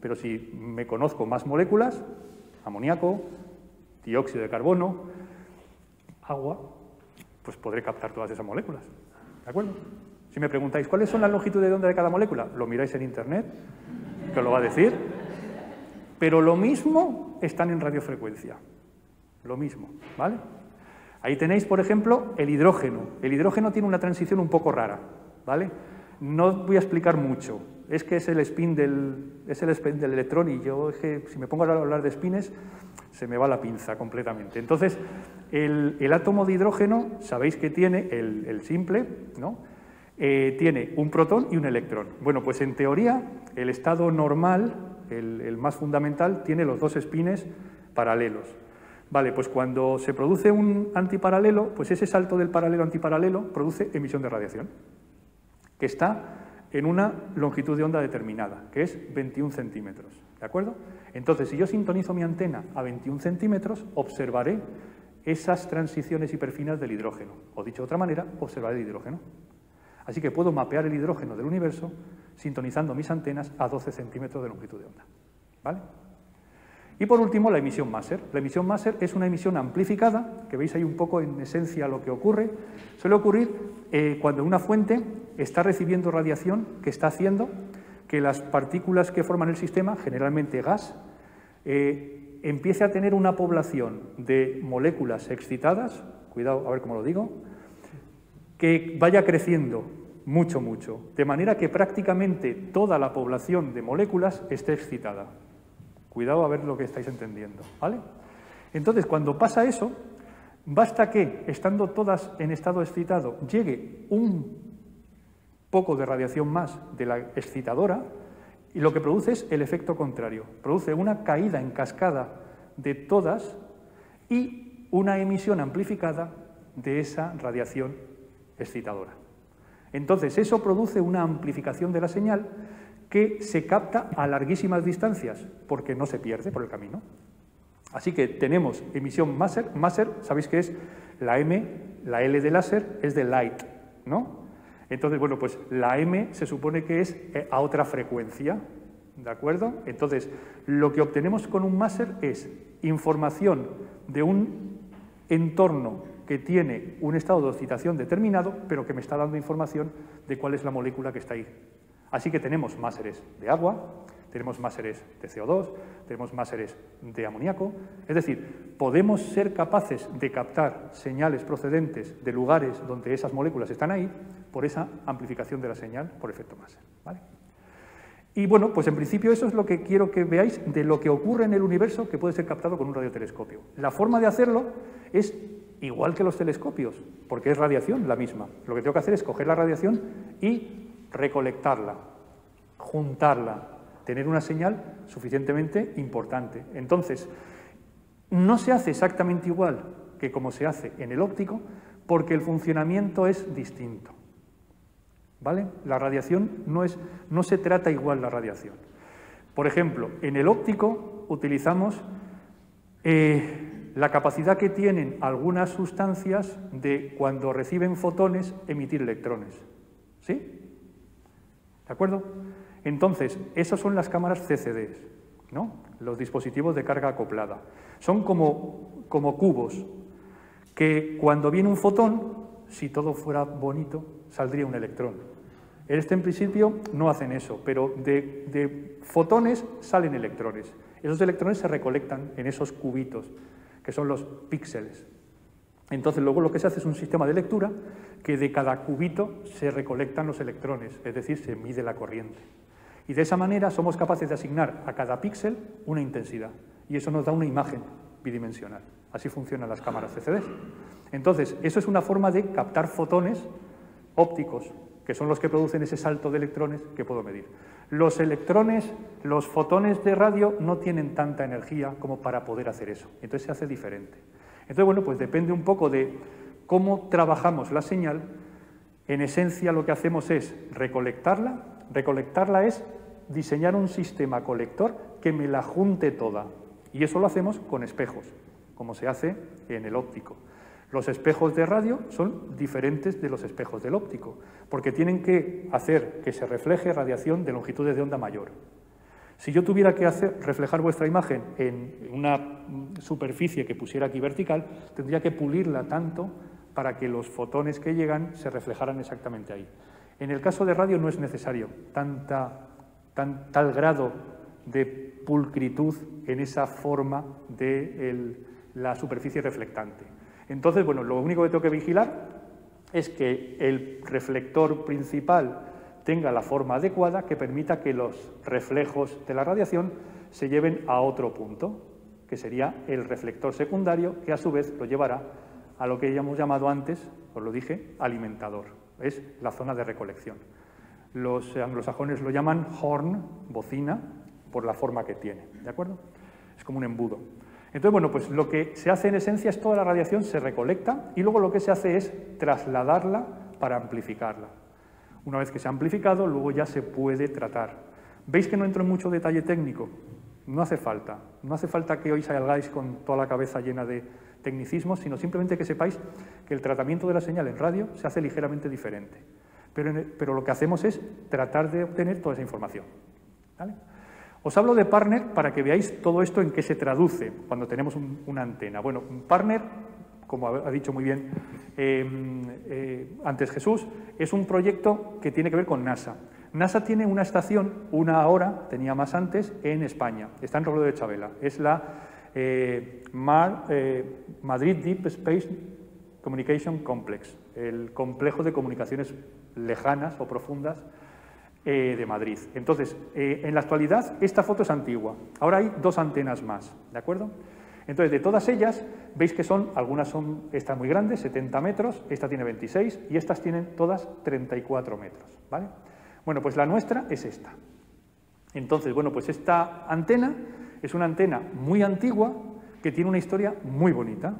[SPEAKER 2] Pero si me conozco más moléculas, amoníaco, dióxido de carbono, agua, pues podré captar todas esas moléculas. ¿De acuerdo? Si me preguntáis, ¿cuáles son las longitudes de onda de cada molécula? Lo miráis en Internet, que os lo va a decir. Pero lo mismo están en radiofrecuencia. Lo mismo, ¿vale? Ahí tenéis, por ejemplo, el hidrógeno. El hidrógeno tiene una transición un poco rara, ¿vale? No voy a explicar mucho. Es que es el spin del, es el spin del electrón y yo, es que si me pongo a hablar de spines, se me va la pinza completamente. Entonces, el, átomo de hidrógeno, sabéis que tiene el, simple, ¿no? Eh, tiene un protón y un electrón. Bueno, pues en teoría, el estado normal, el, el más fundamental, tiene los dos spines paralelos. Vale, pues cuando se produce un antiparalelo, pues ese salto del paralelo antiparalelo produce emisión de radiación, que está en una longitud de onda determinada, que es 21 centímetros. ¿De acuerdo? Entonces, si yo sintonizo mi antena a 21 centímetros, observaré esas transiciones hiperfinas del hidrógeno. O dicho de otra manera, observaré el hidrógeno. Así que puedo mapear el hidrógeno del universo sintonizando mis antenas a 12 centímetros de longitud de onda. ¿Vale? Y por último, la emisión Maser. La emisión Maser es una emisión amplificada, que veis ahí un poco en esencia lo que ocurre. Suele ocurrir eh, cuando una fuente está recibiendo radiación que está haciendo que las partículas que forman el sistema, generalmente gas, eh, empiece a tener una población de moléculas excitadas, cuidado a ver cómo lo digo, que vaya creciendo mucho, mucho, de manera que prácticamente toda la población de moléculas esté excitada. Cuidado a ver lo que estáis entendiendo, ¿vale? Entonces, cuando pasa eso, basta que, estando todas en estado excitado, llegue un poco de radiación más de la excitadora y lo que produce es el efecto contrario. Produce una caída en cascada de todas y una emisión amplificada de esa radiación excitadora. Entonces, eso produce una amplificación de la señal que se capta a larguísimas distancias, porque no se pierde por el camino. Así que tenemos emisión Maser, Maser, sabéis que es la M, la L de láser es de light, ¿no? Entonces, bueno, pues la M se supone que es eh, a otra frecuencia, ¿de acuerdo? Entonces, lo que obtenemos con un Maser es información de un entorno que tiene un estado de excitación determinado, pero que me está dando información de cuál es la molécula que está ahí. Así que tenemos máseres de agua, tenemos máseres de CO2, tenemos máseres de amoníaco. Es decir, podemos ser capaces de captar señales procedentes de lugares donde esas moléculas están ahí por esa amplificación de la señal por efecto máser. Y bueno, pues en principio eso es lo que quiero que veáis de lo que ocurre en el universo que puede ser captado con un radiotelescopio. La forma de hacerlo es igual que los telescopios, porque es radiación la misma. Lo que tengo que hacer es coger la radiación y recolectarla, juntarla, tener una señal suficientemente importante. Entonces, no se hace exactamente igual que como se hace en el óptico, porque el funcionamiento es distinto. ¿Vale? La radiación no, es, no se trata igual la radiación. Por ejemplo, en el óptico utilizamos eh, la capacidad que tienen algunas sustancias de cuando reciben fotones emitir electrones. ¿Sí? ¿De acuerdo? Entonces, esas son las cámaras CCD, ¿no? los dispositivos de carga acoplada. Son como, como cubos que cuando viene un fotón, si todo fuera bonito, saldría un electrón. Este en principio no hacen eso, pero de, de, fotones salen electrones. Esos electrones se recolectan en esos cubitos, que son los píxeles. Entonces luego lo que se hace es un sistema de lectura que de cada cubito se recolectan los electrones, es decir, se mide la corriente. Y de esa manera somos capaces de asignar a cada píxel una intensidad y eso nos da una imagen bidimensional. Así funcionan las cámaras CCD. Entonces, eso es una forma de captar fotones ópticos, que son los que producen ese salto de electrones que puedo medir. Los electrones, los fotones de radio no tienen tanta energía como para poder hacer eso. Entonces se hace diferente. Entonces, bueno, pues depende un poco de cómo trabajamos la señal. En esencia lo que hacemos es recolectarla. Recolectarla es diseñar un sistema colector que me la junte toda. Y eso lo hacemos con espejos. como se hace en el óptico. Los espejos de radio son diferentes de los espejos del óptico, porque tienen que hacer que se refleje radiación de longitudes de onda mayor. Si yo tuviera que hacer, reflejar vuestra imagen en una superficie que pusiera aquí vertical, tendría que pulirla tanto para que los fotones que llegan se reflejaran exactamente ahí. En el caso de radio no es necesario tanta, tal grado de pulcritud en esa forma de la superficie reflectante. Entonces, bueno, lo único que tengo que vigilar es que el reflector principal tenga la forma adecuada que permita que los reflejos de la radiación se lleven a otro punto, que sería el reflector secundario, que a su vez lo llevará a lo que ya hemos llamado antes, os lo dije, alimentador. Es la zona de recolección. Los anglosajones lo llaman horn, bocina, por la forma que tiene, ¿de acuerdo? Es como un embudo. Entonces, bueno, pues lo que se hace en esencia es toda la radiación se recolecta y luego lo que se hace es trasladarla para amplificarla. Una vez que se ha amplificado, luego ya se puede tratar. ¿Veis que no entro en mucho detalle técnico? No hace falta. No hace falta que hoy salgáis con toda la cabeza llena de tecnicismos, sino simplemente que sepáis que el tratamiento de la señal en radio se hace ligeramente diferente. Pero, pero lo que hacemos es tratar de obtener toda esa información. Os hablo de partner para que veáis todo esto en qué se traduce cuando tenemos una antena. Bueno, un partner como ha dicho muy bien em, eh, antes Jesús, es un proyecto que tiene que ver con NASA. NASA tiene una estación, una ahora, tenía más antes, en España. Está en Robledo de Chabela. Es la eh, eh, Madrid Deep Space Communication Complex, el complejo de comunicaciones lejanas o profundas de Madrid. Entonces, en la actualidad, esta foto es antigua. Ahora hay dos antenas más, ¿de acuerdo? Entonces, de todas ellas, veis que son, algunas son, están muy grandes, 70 metros, esta tiene 26 y estas tienen todas 34 metros, ¿vale? Bueno, pues la nuestra es esta. Entonces, bueno, pues esta antena es una antena muy antigua que tiene una historia muy bonita.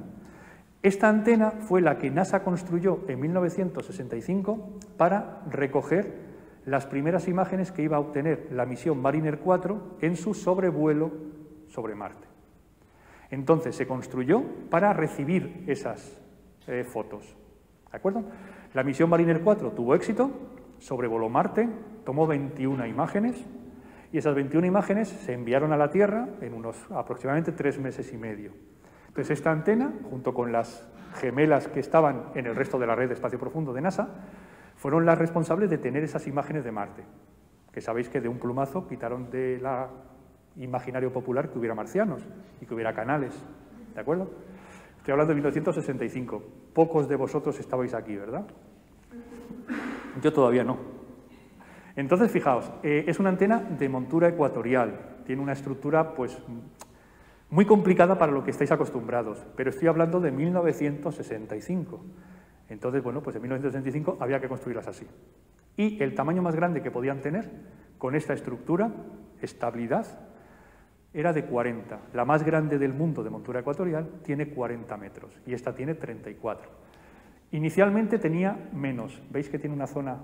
[SPEAKER 2] Esta antena fue la que NASA construyó en 1965 para recoger las primeras imágenes que iba a obtener la misión Mariner 4 en su sobrevuelo sobre Marte. Entonces se construyó para recibir esas eh, fotos. ¿De acuerdo? La misión Mariner 4 tuvo éxito, sobrevoló Marte, tomó 21 imágenes y esas 21 imágenes se enviaron a la Tierra en unos aproximadamente tres meses y medio. Entonces esta antena, junto con las gemelas que estaban en el resto de la red de espacio profundo de NASA, fueron las responsables de tener esas imágenes de Marte, que sabéis que de un plumazo quitaron de la imaginario popular que hubiera marcianos y que hubiera canales. ¿De acuerdo? Estoy hablando de 1965. Pocos de vosotros estabais aquí, ¿verdad? Yo todavía no. Entonces, fijaos, eh, es una antena de montura ecuatorial. Tiene una estructura, pues, muy complicada para lo que estáis acostumbrados, pero estoy hablando de 1965. Entonces, bueno, pues en 1965 había que construirlas así. Y el tamaño más grande que podían tener con esta estructura, estabilidad, era de 40. La más grande del mundo de montura ecuatorial tiene 40 metros y esta tiene 34. Inicialmente tenía menos. ¿Veis que tiene una zona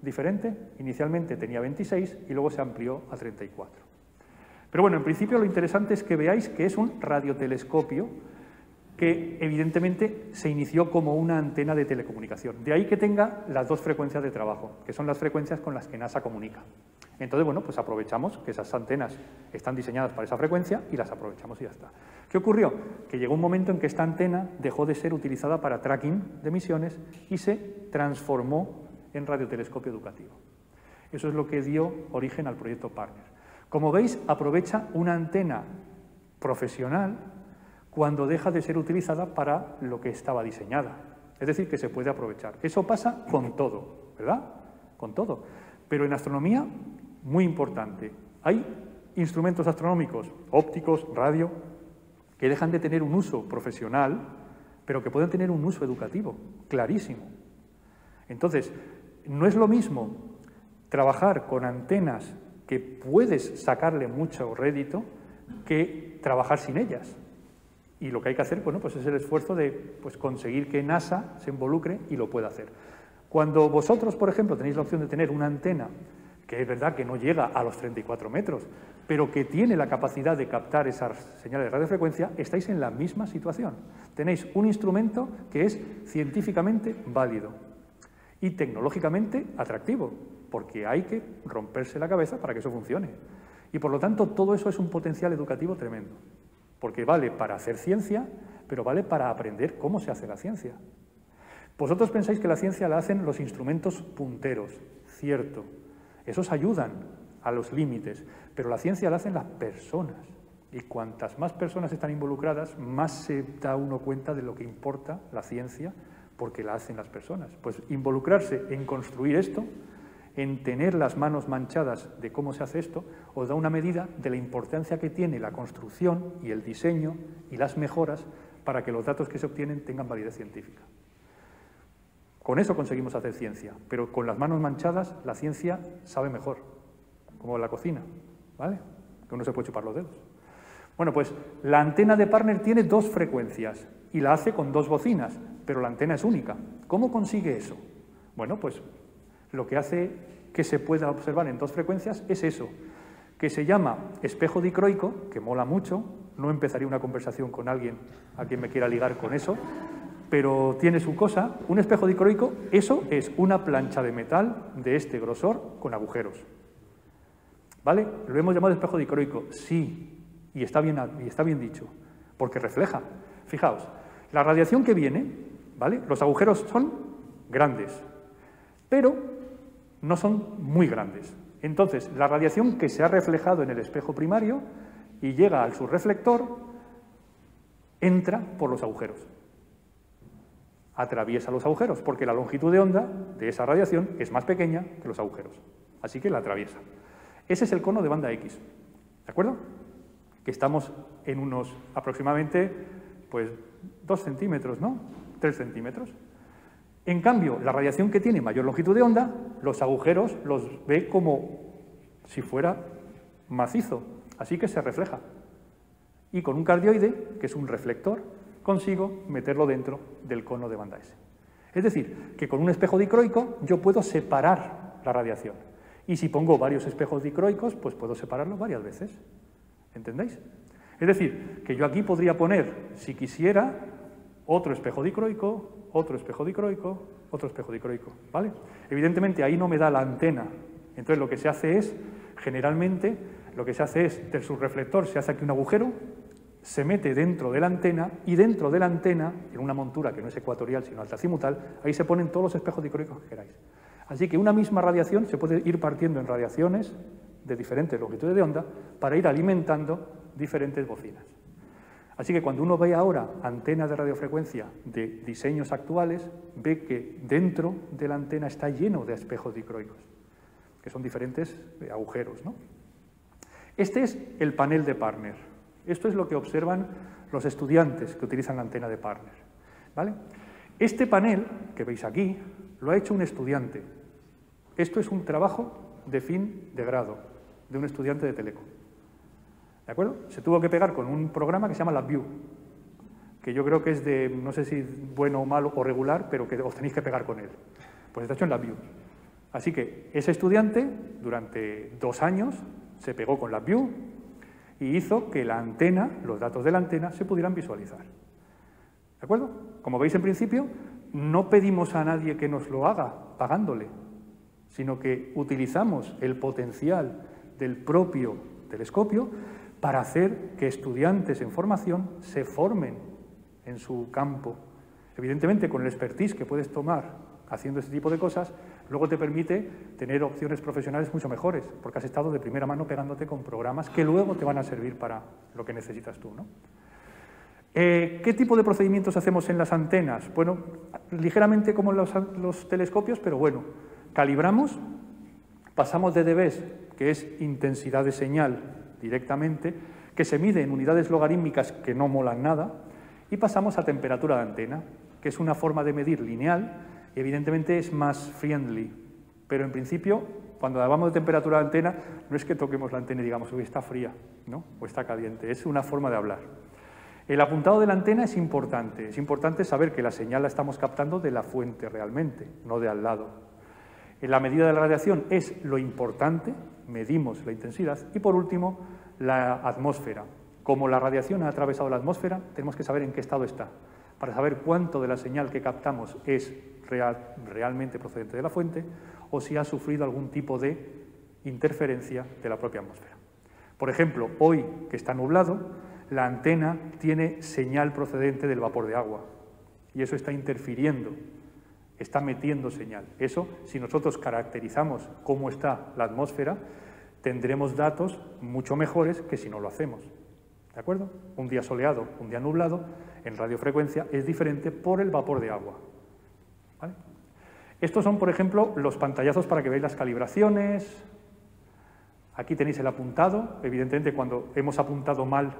[SPEAKER 2] diferente? Inicialmente tenía 26 y luego se amplió a 34. Pero bueno, en principio lo interesante es que veáis que es un radiotelescopio que evidentemente se inició como una antena de telecomunicación. De ahí que tenga las dos frecuencias de trabajo, que son las frecuencias con las que NASA comunica. Entonces, bueno, pues aprovechamos que esas antenas están diseñadas para esa frecuencia y las aprovechamos y ya está. ¿Qué ocurrió? Que llegó un momento en que esta antena dejó de ser utilizada para tracking de misiones y se transformó en radiotelescopio educativo. Eso es lo que dio origen al proyecto Partner. Como veis, aprovecha una antena profesional cuando deja de ser utilizada para lo que estaba diseñada. Es decir, que se puede aprovechar. Eso pasa con todo, ¿verdad? Con todo. Pero en astronomía, muy importante, hay instrumentos astronómicos, ópticos, radio, que dejan de tener un uso profesional, pero que pueden tener un uso educativo, clarísimo. Entonces, no es lo mismo trabajar con antenas que puedes sacarle mucho rédito que trabajar sin ellas. Y lo que hay que hacer bueno, pues es el esfuerzo de pues, conseguir que NASA se involucre y lo pueda hacer. Cuando vosotros, por ejemplo, tenéis la opción de tener una antena que es verdad que no llega a los 34 metros, pero que tiene la capacidad de captar esas señales de radiofrecuencia, estáis en la misma situación. Tenéis un instrumento que es científicamente válido y tecnológicamente atractivo, porque hay que romperse la cabeza para que eso funcione. Y por lo tanto, todo eso es un potencial educativo tremendo, porque vale para hacer ciencia, pero vale para aprender cómo se hace la ciencia. Vosotros pensáis que la ciencia la hacen los instrumentos punteros, cierto. Esos ayudan a los límites, pero la ciencia la hacen las personas. Y cuantas más personas están involucradas, más se da uno cuenta de lo que importa la ciencia porque la hacen las personas. Pues involucrarse en construir esto en tener las manos manchadas de cómo se hace esto, os da una medida de la importancia que tiene la construcción y el diseño y las mejoras para que los datos que se obtienen tengan validez científica. Con eso conseguimos hacer ciencia, pero con las manos manchadas la ciencia sabe mejor, como la cocina, ¿vale? Que uno se puede chupar los dedos. Bueno, pues la antena de partner tiene dos frecuencias y la hace con dos bocinas, pero la antena es única. ¿Cómo consigue eso? Bueno, pues lo que hace que se pueda observar en dos frecuencias es eso, que se llama espejo dicroico, que mola mucho, no empezaría una conversación con alguien a quien me quiera ligar con eso, pero tiene su cosa. Un espejo dicroico, eso es una plancha de metal de este grosor con agujeros. ¿Vale? Lo hemos llamado espejo dicroico, sí, y está bien, y está bien dicho, porque refleja. Fijaos, la radiación que viene, ¿vale? Los agujeros son grandes, pero no son muy grandes. Entonces, la radiación que se ha reflejado en el espejo primario y llega al subreflector entra por los agujeros. Atraviesa los agujeros, porque la longitud de onda de esa radiación es más pequeña que los agujeros. Así que la atraviesa. Ese es el cono de banda X. ¿De acuerdo? Que estamos en unos aproximadamente pues, dos centímetros, ¿no? Tres centímetros. En cambio, la radiación que tiene mayor longitud de onda, los agujeros los ve como si fuera macizo, así que se refleja. Y con un cardioide, que es un reflector, consigo meterlo dentro del cono de banda S. Es decir, que con un espejo dicroico yo puedo separar la radiación. Y si pongo varios espejos dicroicos, pues puedo separarlo varias veces. ¿Entendéis? Es decir, que yo aquí podría poner, si quisiera, otro espejo dicroico, otro espejo dicroico, otro espejo dicroico, ¿vale? Evidentemente ahí no me da la antena. Entonces lo que se hace es, generalmente, lo que se hace es, del subreflector se hace aquí un agujero, se mete dentro de la antena y dentro de la antena, en una montura que no es ecuatorial sino altacimutal, ahí se ponen todos los espejos dicroicos que queráis. Así que una misma radiación se puede ir partiendo en radiaciones de diferentes longitudes de onda para ir alimentando diferentes bocinas. Así que cuando uno ve ahora antenas de radiofrecuencia de diseños actuales, ve que dentro de la antena está lleno de espejos dicroicos, que son diferentes eh, agujeros. Este es el panel de partner. Esto es lo que observan los estudiantes que utilizan la antena de partner. ¿vale? Este panel que veis aquí lo ha hecho un estudiante. Esto es un trabajo de fin de grado de un estudiante de Teleco. ¿De acuerdo? Se tuvo que pegar con un programa que se llama LabVIEW, que yo creo que es de, no sé si bueno o malo o regular, pero que os tenéis que pegar con él. Pues está hecho en LabVIEW. Así que ese estudiante, durante dos años, se pegó con LabVIEW y hizo que la antena, los datos de la antena, se pudieran visualizar. ¿De acuerdo? Como veis en principio, no pedimos a nadie que nos lo haga pagándole, sino que utilizamos el potencial del propio telescopio para hacer que estudiantes en formación se formen en su campo. Evidentemente, con el expertise que puedes tomar haciendo este tipo de cosas, luego te permite tener opciones profesionales mucho mejores, porque has estado de primera mano pegándote con programas que luego te van a servir para lo que necesitas tú. ¿no? Eh, ¿Qué tipo de procedimientos hacemos en las antenas? Bueno, ligeramente como los, los telescopios, pero bueno, calibramos, pasamos de dBs, que es intensidad de señal, directamente, que se mide en unidades logarítmicas que no molan nada, y pasamos a temperatura de antena, que es una forma de medir lineal, y evidentemente es más friendly, pero en principio, cuando hablamos de temperatura de antena, no es que toquemos la antena y digamos, uy, está fría, ¿no? o está caliente, es una forma de hablar. El apuntado de la antena es importante, es importante saber que la señal la estamos captando de la fuente realmente, no de al lado. En la medida de la radiación es lo importante, medimos la intensidad. Y por último, la atmósfera. Como la radiación ha atravesado la atmósfera, tenemos que saber en qué estado está, para saber cuánto de la señal que captamos es realmente procedente de la fuente o si ha sufrido algún tipo de interferencia de la propia atmósfera. Por ejemplo, hoy que está nublado, la antena tiene señal procedente del vapor de agua y eso está interfiriendo, está metiendo señal. Eso, si nosotros caracterizamos cómo está la atmósfera, tendremos datos mucho mejores que si no lo hacemos. ¿De acuerdo? Un día soleado, un día nublado, en radiofrecuencia es diferente por el vapor de agua. Estos son, por ejemplo, los pantallazos para que veáis las calibraciones. Aquí tenéis el apuntado. Evidentemente, cuando hemos apuntado mal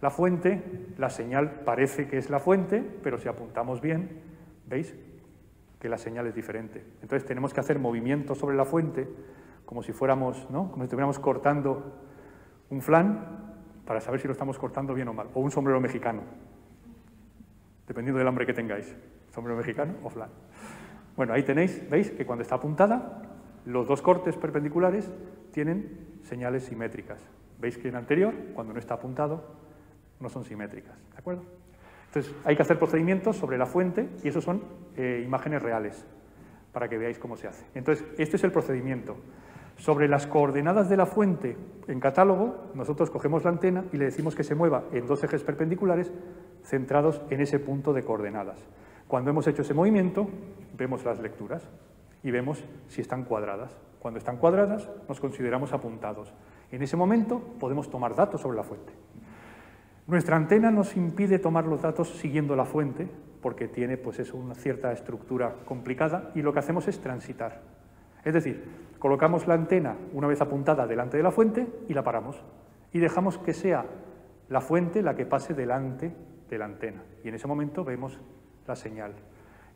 [SPEAKER 2] la fuente, la señal parece que es la fuente, pero si apuntamos bien, ¿veis? Que la señal es diferente. Entonces tenemos que hacer movimientos sobre la fuente como si fuéramos, ¿no? Como si estuviéramos cortando un flan para saber si lo estamos cortando bien o mal, o un sombrero mexicano, dependiendo del hambre que tengáis, sombrero mexicano o flan. Bueno, ahí tenéis, veis que cuando está apuntada, los dos cortes perpendiculares tienen señales simétricas. Veis que en anterior, cuando no está apuntado, no son simétricas, ¿de acuerdo? Entonces, hay que hacer procedimientos sobre la fuente y esos son eh, imágenes reales, para que veáis cómo se hace. Entonces, este es el procedimiento. Sobre las coordenadas de la fuente en catálogo, nosotros cogemos la antena y le decimos que se mueva en dos ejes perpendiculares centrados en ese punto de coordenadas. Cuando hemos hecho ese movimiento, vemos las lecturas y vemos si están cuadradas. Cuando están cuadradas, nos consideramos apuntados. En ese momento podemos tomar datos sobre la fuente. Nuestra antena nos impide tomar los datos siguiendo la fuente, porque tiene pues eso, una cierta estructura complicada, y lo que hacemos es transitar. Es decir, colocamos la antena una vez apuntada delante de la fuente y la paramos. Y dejamos que sea la fuente la que pase delante de la antena. Y en ese momento vemos la señal.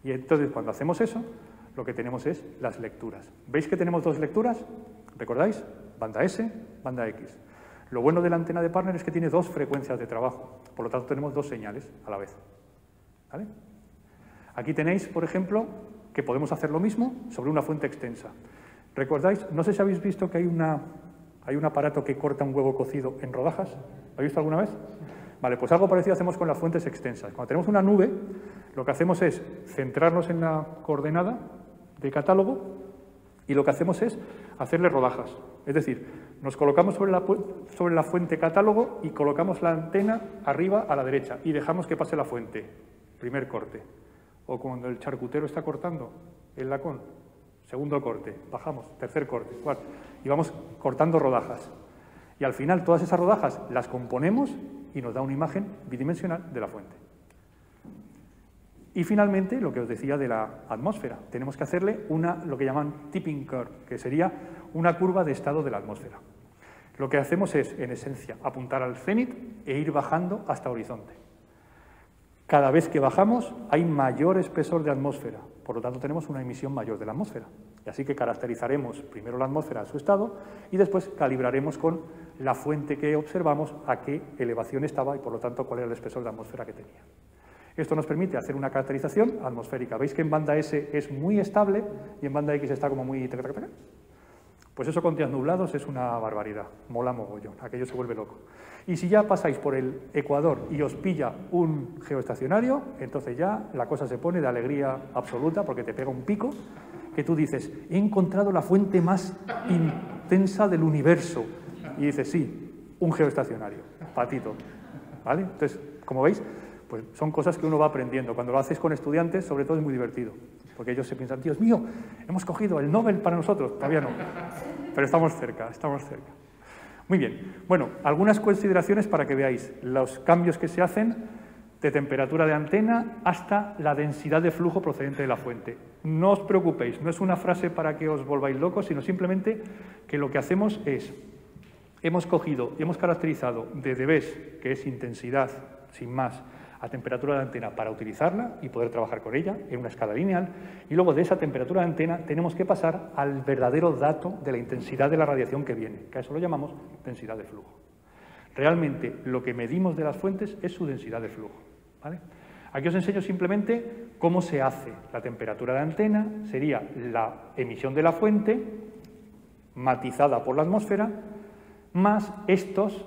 [SPEAKER 2] Y entonces cuando hacemos eso, lo que tenemos es las lecturas. ¿Veis que tenemos dos lecturas? ¿Recordáis? Banda S, banda X. Lo bueno de la antena de partner es que tiene dos frecuencias de trabajo, por lo tanto tenemos dos señales a la vez. Aquí tenéis, por ejemplo, que podemos hacer lo mismo sobre una fuente extensa. ¿Recordáis? No sé si habéis visto que hay, una, hay un aparato que corta un huevo cocido en rodajas. ¿Lo habéis visto alguna vez? Vale, pues algo parecido hacemos con las fuentes extensas. Cuando tenemos una nube, lo que hacemos es centrarnos en la coordenada de catálogo y lo que hacemos es hacerle rodajas. Es decir, nos colocamos sobre la, fuente catálogo y colocamos la antena arriba a la derecha y dejamos que pase la fuente. Primer corte. O cuando el charcutero está cortando el lacón, segundo corte, bajamos, tercer corte, cuarto, y vamos cortando rodajas. Y al final todas esas rodajas las componemos y nos da una imagen bidimensional de la fuente. Y finalmente, lo que os decía de la atmósfera, tenemos que hacerle una, lo que llaman tipping curve, que sería una curva de estado de la atmósfera. Lo que hacemos es, en esencia, apuntar al cenit e ir bajando hasta horizonte. Cada vez que bajamos hay mayor espesor de atmósfera, por lo tanto tenemos una emisión mayor de la atmósfera. Y así que caracterizaremos primero la atmósfera a su estado y después calibraremos con la fuente que observamos a qué elevación estaba y por lo tanto cuál era el espesor de atmósfera que tenía. Esto nos permite hacer una caracterización atmosférica. ¿Veis que en banda S es muy estable y en banda X está como muy... Pues eso con días nublados es una barbaridad, mola mogollón, aquello se vuelve loco. Y si ya pasáis por el Ecuador y os pilla un geoestacionario, entonces ya la cosa se pone de alegría absoluta porque te pega un pico que tú dices, he encontrado la fuente más intensa del universo. Y dices, sí, un geoestacionario, patito. ¿Vale? Entonces, como veis, pues son cosas que uno va aprendiendo. Cuando lo haces con estudiantes, sobre todo es muy divertido, porque ellos se piensan, Dios mío, hemos cogido el Nobel para nosotros. Todavía no, pero estamos cerca, estamos cerca. Muy bien, bueno, algunas consideraciones para que veáis los cambios que se hacen de temperatura de antena hasta la densidad de flujo procedente de la fuente. No os preocupéis, no es una frase para que os volváis locos, sino simplemente que lo que hacemos es, hemos cogido y hemos caracterizado de dBs, que es intensidad, sin más, a temperatura de antena para utilizarla y poder trabajar con ella en una escala lineal. Y luego de esa temperatura de antena tenemos que pasar al verdadero dato de la intensidad de la radiación que viene, que a eso lo llamamos densidad de flujo. Realmente lo que medimos de las fuentes es su densidad de flujo. Aquí os enseño simplemente ¿Cómo se hace? La temperatura de antena sería la emisión de la fuente matizada por la atmósfera más estos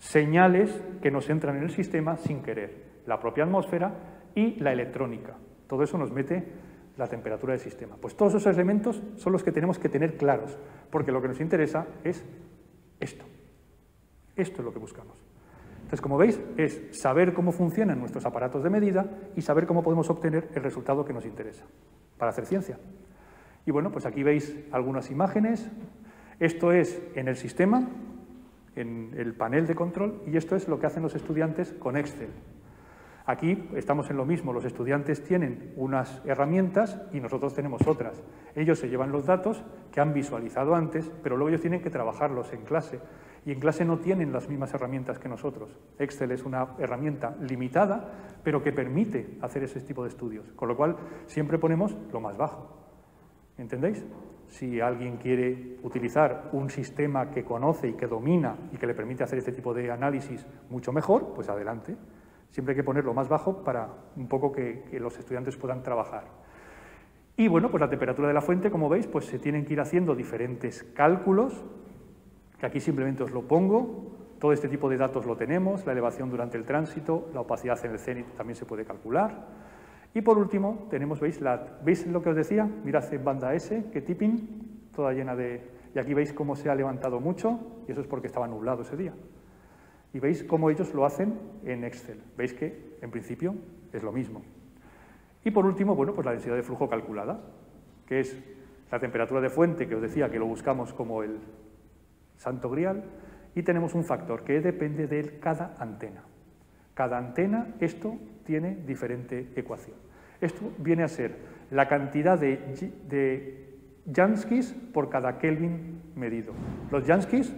[SPEAKER 2] señales que nos entran en el sistema sin querer, la propia atmósfera y la electrónica. Todo eso nos mete la temperatura del sistema. Pues todos esos elementos son los que tenemos que tener claros, porque lo que nos interesa es esto. Esto es lo que buscamos. Entonces, como veis, es saber cómo funcionan nuestros aparatos de medida y saber cómo podemos obtener el resultado que nos interesa para hacer ciencia. Y bueno, pues aquí veis algunas imágenes. Esto es en el sistema, en el panel de control, y esto es lo que hacen los estudiantes con Excel. Aquí estamos en lo mismo, los estudiantes tienen unas herramientas y nosotros tenemos otras. Ellos se llevan los datos que han visualizado antes, pero luego ellos tienen que trabajarlos en clase y en clase no tienen las mismas herramientas que nosotros. Excel es una herramienta limitada, pero que permite hacer ese tipo de estudios, con lo cual siempre ponemos lo más bajo. ¿Entendéis? Si alguien quiere utilizar un sistema que conoce y que domina y que le permite hacer este tipo de análisis mucho mejor, pues adelante. Siempre hay que ponerlo más bajo para un poco que, que los estudiantes puedan trabajar. Y bueno, pues la temperatura de la fuente, como veis, pues se tienen que ir haciendo diferentes cálculos que aquí simplemente os lo pongo. Todo este tipo de datos lo tenemos, la elevación durante el tránsito, la opacidad en el cenit también se puede calcular. Y por último, tenemos, ¿veis, la, ¿veis lo que os decía? Mirad en banda S, que tipping, toda llena de... Y aquí veis cómo se ha levantado mucho, y eso es porque estaba nublado ese día. Y veis cómo ellos lo hacen en Excel. Veis que, en principio, es lo mismo. Y por último, bueno, pues la densidad de flujo calculada, que es la temperatura de fuente, que os decía que lo buscamos como el santo grial, y tenemos un factor que depende de cada antena. Cada antena, esto tiene diferente ecuación. Esto viene a ser la cantidad de, Janskis por cada Kelvin medido. Los Janskis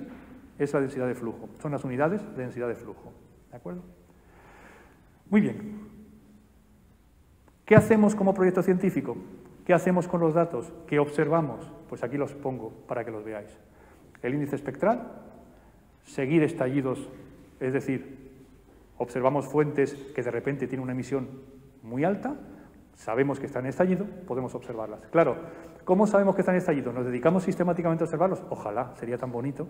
[SPEAKER 2] es la densidad de flujo, son las unidades de densidad de flujo. ¿De acuerdo? Muy bien. ¿Qué hacemos como proyecto científico? ¿Qué hacemos con los datos? ¿Qué observamos? Pues aquí los pongo para que los veáis el índice espectral, seguir estallidos, es decir, observamos fuentes que de repente tienen una emisión muy alta, sabemos que están en estallido, podemos observarlas. Claro, ¿cómo sabemos que están en estallido? ¿Nos dedicamos sistemáticamente a observarlos? Ojalá, sería tan bonito,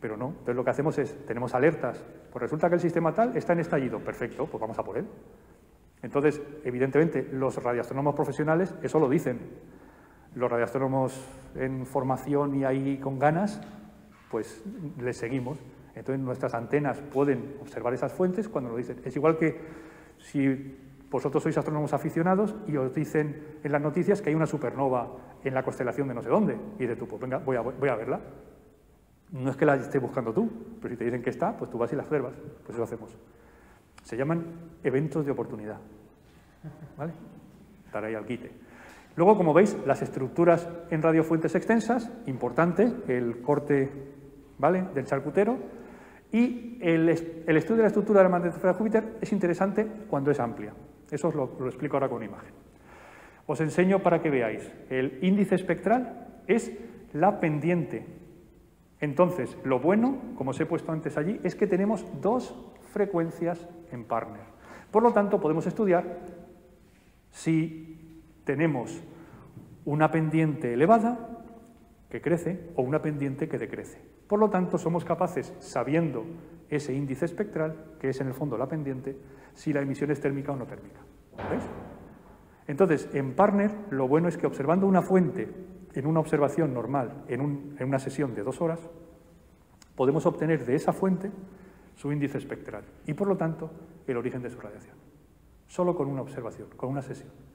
[SPEAKER 2] pero no. Entonces lo que hacemos es, tenemos alertas, pues resulta que el sistema tal está en estallido, perfecto, pues vamos a por él. Entonces, evidentemente, los radioastrónomos profesionales eso lo dicen. Los radioastrónomos en formación y ahí con ganas pues les seguimos. Entonces nuestras antenas pueden observar esas fuentes cuando lo dicen. Es igual que si vosotros sois astrónomos aficionados y os dicen en las noticias que hay una supernova en la constelación de no sé dónde. Y de tú, pues venga, voy a, voy a verla. No es que la estés buscando tú, pero si te dicen que está, pues tú vas y la observas. Pues eso hacemos. Se llaman eventos de oportunidad. ¿Vale? Estar ahí al quite. Luego, como veis, las estructuras en radiofuentes extensas, importante, el corte ¿vale? del charcutero, y el, estudio de la estructura de la magnetosfera de Júpiter es interesante cuando es amplia. Eso os lo, explico ahora con una imagen. Os enseño para que veáis. El índice espectral es la pendiente. Entonces, lo bueno, como os he puesto antes allí, es que tenemos dos frecuencias en partner. Por lo tanto, podemos estudiar si tenemos una pendiente elevada que crece o una pendiente que decrece. Por lo tanto, somos capaces, sabiendo ese índice espectral, que es en el fondo la pendiente, si la emisión es térmica o no térmica. ¿Veis? Entonces, en Partner, lo bueno es que observando una fuente en una observación normal, en, en una sesión de dos horas, podemos obtener de esa fuente su índice espectral y, por lo tanto, el origen de su radiación. Solo con una observación, con una sesión.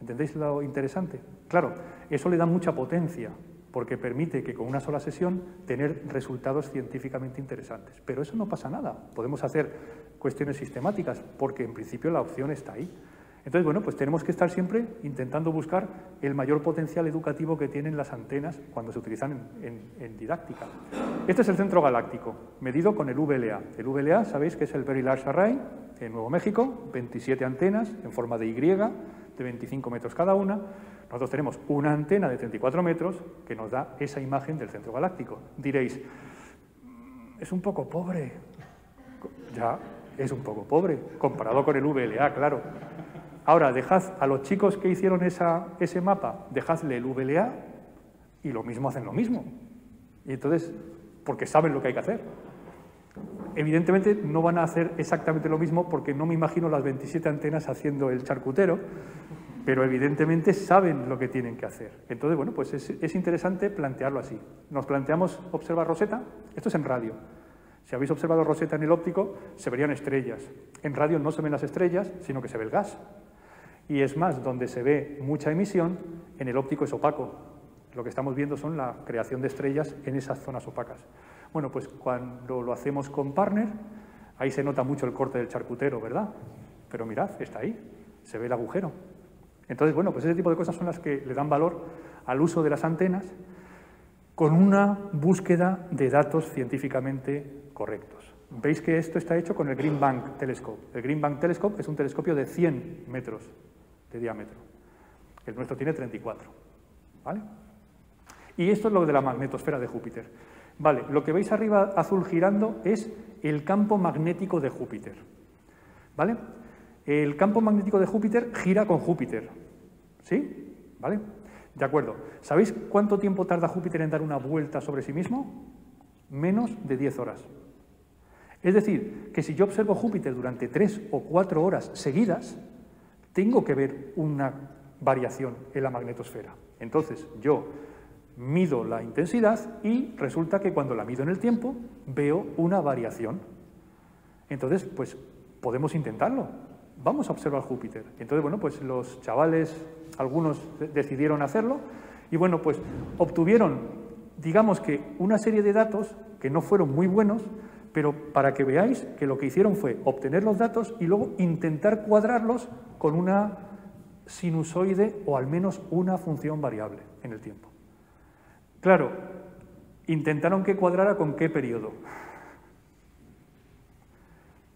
[SPEAKER 2] ¿Entendéis lo interesante? Claro, eso le da mucha potencia porque permite que con una sola sesión tener resultados científicamente interesantes. Pero eso no pasa nada. Podemos hacer cuestiones sistemáticas porque en principio la opción está ahí. Entonces, bueno, pues tenemos que estar siempre intentando buscar el mayor potencial educativo que tienen las antenas cuando se utilizan en, didáctica. Este es el centro galáctico, medido con el VLA. El VLA, sabéis que es el Very Large Array en Nuevo México, 27 antenas en forma de Y, de 25 metros cada una. Nosotros tenemos una antena de 34 metros que nos da esa imagen del centro galáctico. Diréis, mm, es un poco pobre. Ya, es un poco pobre, comparado con el VLA, claro. Ahora, dejad a los chicos que hicieron ese mapa, dejadle el VLA y lo mismo hacen lo mismo. Y entonces, porque saben lo que hay que hacer. Evidentemente no van a hacer exactamente lo mismo porque no me imagino las 27 antenas haciendo el charcutero, pero evidentemente saben lo que tienen que hacer. Entonces, bueno, pues es, es interesante plantearlo así. Nos planteamos observar Rosetta, esto es en radio. Si habéis observado Rosetta en el óptico, se verían estrellas. En radio no se ven las estrellas, sino que se ve el gas. Y es más, donde se ve mucha emisión, en el óptico es opaco. Lo que estamos viendo son la creación de estrellas en esas zonas opacas. Bueno, pues cuando lo hacemos con partner, ahí se nota mucho el corte del charcutero, ¿verdad? Pero mirad, está ahí, se ve el agujero. Entonces, bueno, pues ese tipo de cosas son las que le dan valor al uso de las antenas con una búsqueda de datos científicamente correctos. Veis que esto está hecho con el Green Bank Telescope. El Green Bank Telescope es un telescopio de 100 metros de diámetro. El nuestro tiene 34. ¿Vale? Y esto es lo de la magnetosfera de Júpiter. Vale, lo que veis arriba azul girando es el campo magnético de Júpiter. ¿Vale? El campo magnético de Júpiter gira con Júpiter. ¿Sí? ¿Vale? De acuerdo. ¿Sabéis cuánto tiempo tarda Júpiter en dar una vuelta sobre sí mismo? Menos de 10 horas. Es decir, que si yo observo Júpiter durante 3 o 4 horas seguidas, tengo que ver una variación en la magnetosfera. Entonces, yo mido la intensidad y resulta que cuando la mido en el tiempo veo una variación. Entonces, pues podemos intentarlo. Vamos a observar Júpiter. Entonces, bueno, pues los chavales, algunos decidieron hacerlo y bueno, pues obtuvieron, digamos que una serie de datos que no fueron muy buenos, pero para que veáis que lo que hicieron fue obtener los datos y luego intentar cuadrarlos con una sinusoide o al menos una función variable en el tiempo. Claro, intentaron que cuadrara con qué periodo.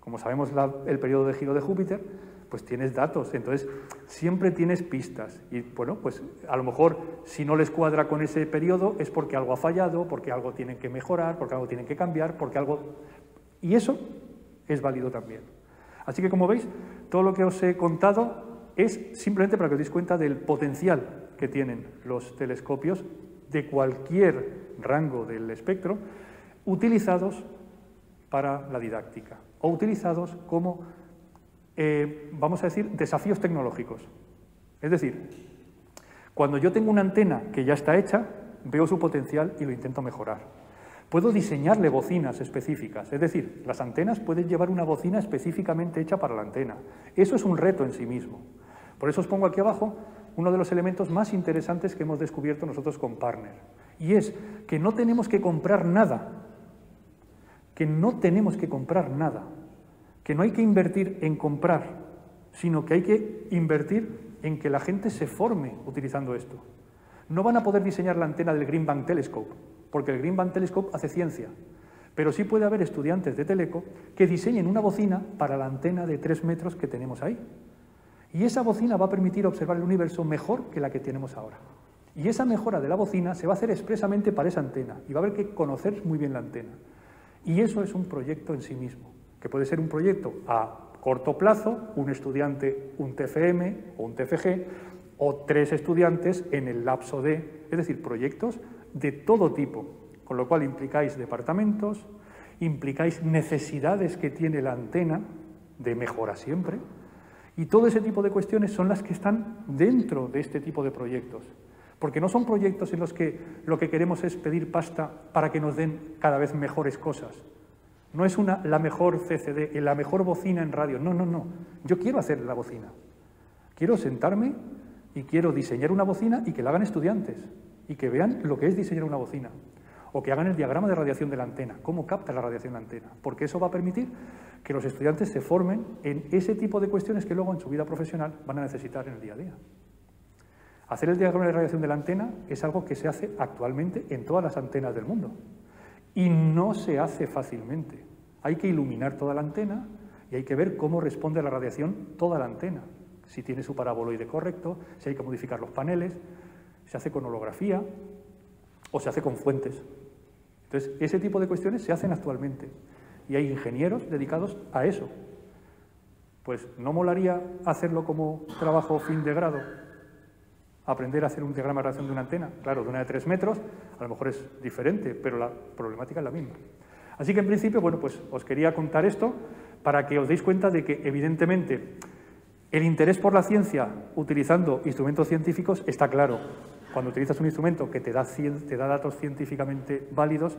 [SPEAKER 2] Como sabemos el periodo de giro de Júpiter, pues tienes datos, entonces siempre tienes pistas. Y bueno, pues a lo mejor si no les cuadra con ese periodo es porque algo ha fallado, porque algo tienen que mejorar, porque algo tienen que cambiar, porque algo... Y eso es válido también. Así que como veis, todo lo que os he contado es simplemente para que os deis cuenta del potencial que tienen los telescopios de cualquier rango del espectro utilizados para la didáctica o utilizados como, eh, vamos a decir, desafíos tecnológicos. Es decir, cuando yo tengo una antena que ya está hecha, veo su potencial y lo intento mejorar. Puedo diseñarle bocinas específicas, es decir, las antenas pueden llevar una bocina específicamente hecha para la antena. Eso es un reto en sí mismo. Por eso os pongo aquí abajo uno de los elementos más interesantes que hemos descubierto nosotros con Partner. Y es que no tenemos que comprar nada, que no tenemos que comprar nada, que no hay que invertir en comprar, sino que hay que invertir en que la gente se forme utilizando esto. No van a poder diseñar la antena del Green Bank Telescope, porque el Green Bank Telescope hace ciencia, pero sí puede haber estudiantes de Teleco que diseñen una bocina para la antena de tres metros que tenemos ahí. Y esa bocina va a permitir observar el universo mejor que la que tenemos ahora. Y esa mejora de la bocina se va a hacer expresamente para esa antena y va a haber que conocer muy bien la antena. Y eso es un proyecto en sí mismo, que puede ser un proyecto a corto plazo, un estudiante, un TFM o un TFG, o tres estudiantes en el lapso de, es decir, proyectos de todo tipo, con lo cual implicáis departamentos, implicáis necesidades que tiene la antena de mejora siempre, y todo ese tipo de cuestiones son las que están dentro de este tipo de proyectos. Porque no son proyectos en los que lo que queremos es pedir pasta para que nos den cada vez mejores cosas. No es una, la mejor CCD, la mejor bocina en radio. No, no, no. Yo quiero hacer la bocina. Quiero sentarme y quiero diseñar una bocina y que la hagan estudiantes y que vean lo que es diseñar una bocina. O que hagan el diagrama de radiación de la antena, cómo capta la radiación de la antena. Porque eso va a permitir que los estudiantes se formen en ese tipo de cuestiones que luego en su vida profesional van a necesitar en el día a día. Hacer el diagrama de radiación de la antena es algo que se hace actualmente en todas las antenas del mundo y no se hace fácilmente. Hay que iluminar toda la antena y hay que ver cómo responde a la radiación toda la antena, si tiene su paraboloide correcto, si hay que modificar los paneles, se hace con holografía o se hace con fuentes. Entonces, ese tipo de cuestiones se hacen actualmente y hay ingenieros dedicados a eso. Pues ¿no molaría hacerlo como trabajo fin de grado? Aprender a hacer un diagrama de reacción de una antena. Claro, de una de tres metros, a lo mejor es diferente, pero la problemática es la misma. Así que en principio, bueno, pues os quería contar esto para que os deis cuenta de que evidentemente el interés por la ciencia utilizando instrumentos científicos está claro. Cuando utilizas un instrumento que te da, te da datos científicamente válidos,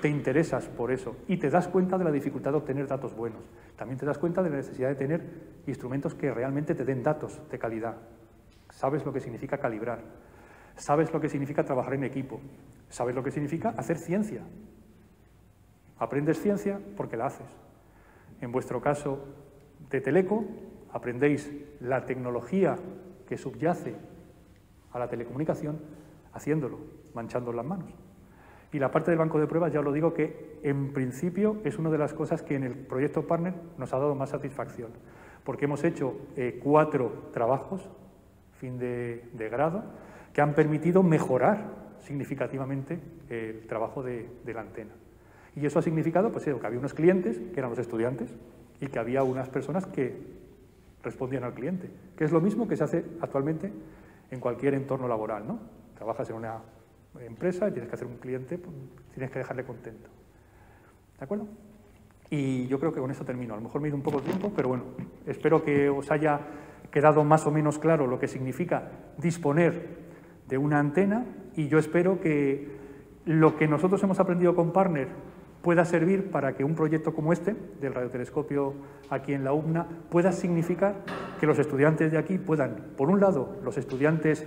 [SPEAKER 2] te interesas por eso y te das cuenta de la dificultad de obtener datos buenos. También te das cuenta de la necesidad de tener instrumentos que realmente te den datos de calidad. Sabes lo que significa calibrar, sabes lo que significa trabajar en equipo, sabes lo que significa hacer ciencia. Aprendes ciencia porque la haces. En vuestro caso de Teleco, aprendéis la tecnología que subyace a la telecomunicación haciéndolo, manchando las manos. Y la parte del banco de pruebas, ya os lo digo, que en principio es una de las cosas que en el proyecto Partner nos ha dado más satisfacción, porque hemos hecho eh, cuatro trabajos, fin de, grado, que han permitido mejorar significativamente el trabajo de, la antena. Y eso ha significado pues, que había unos clientes, que eran los estudiantes, y que había unas personas que respondían al cliente, que es lo mismo que se hace actualmente en cualquier entorno laboral. ¿no? Trabajas en una empresa y tienes que hacer un cliente, pues, tienes que dejarle contento. ¿De acuerdo? Y yo creo que con eso termino. A lo mejor me he ido un poco de tiempo, pero bueno, espero que os haya quedado más o menos claro lo que significa disponer de una antena y yo espero que lo que nosotros hemos aprendido con Partner pueda servir para que un proyecto como este, del radiotelescopio aquí en la UBNA, pueda significar que los estudiantes de aquí puedan, por un lado, los estudiantes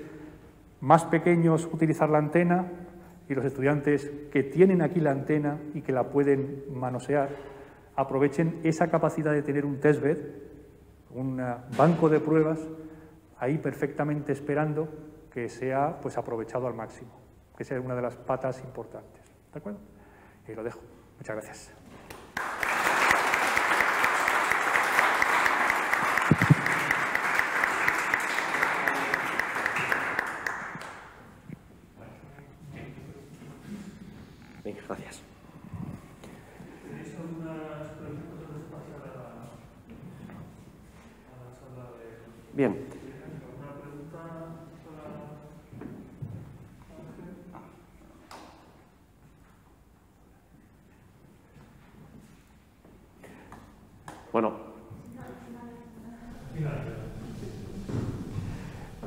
[SPEAKER 2] más pequeños utilizar la antena y los estudiantes que tienen aquí la antena y que la pueden manosear aprovechen esa capacidad de tener un testbed, un banco de pruebas ahí perfectamente esperando que sea pues aprovechado al máximo, que sea una de las patas importantes. ¿De acuerdo? Y lo dejo. Muchas gracias.
[SPEAKER 3] Bien. Bueno.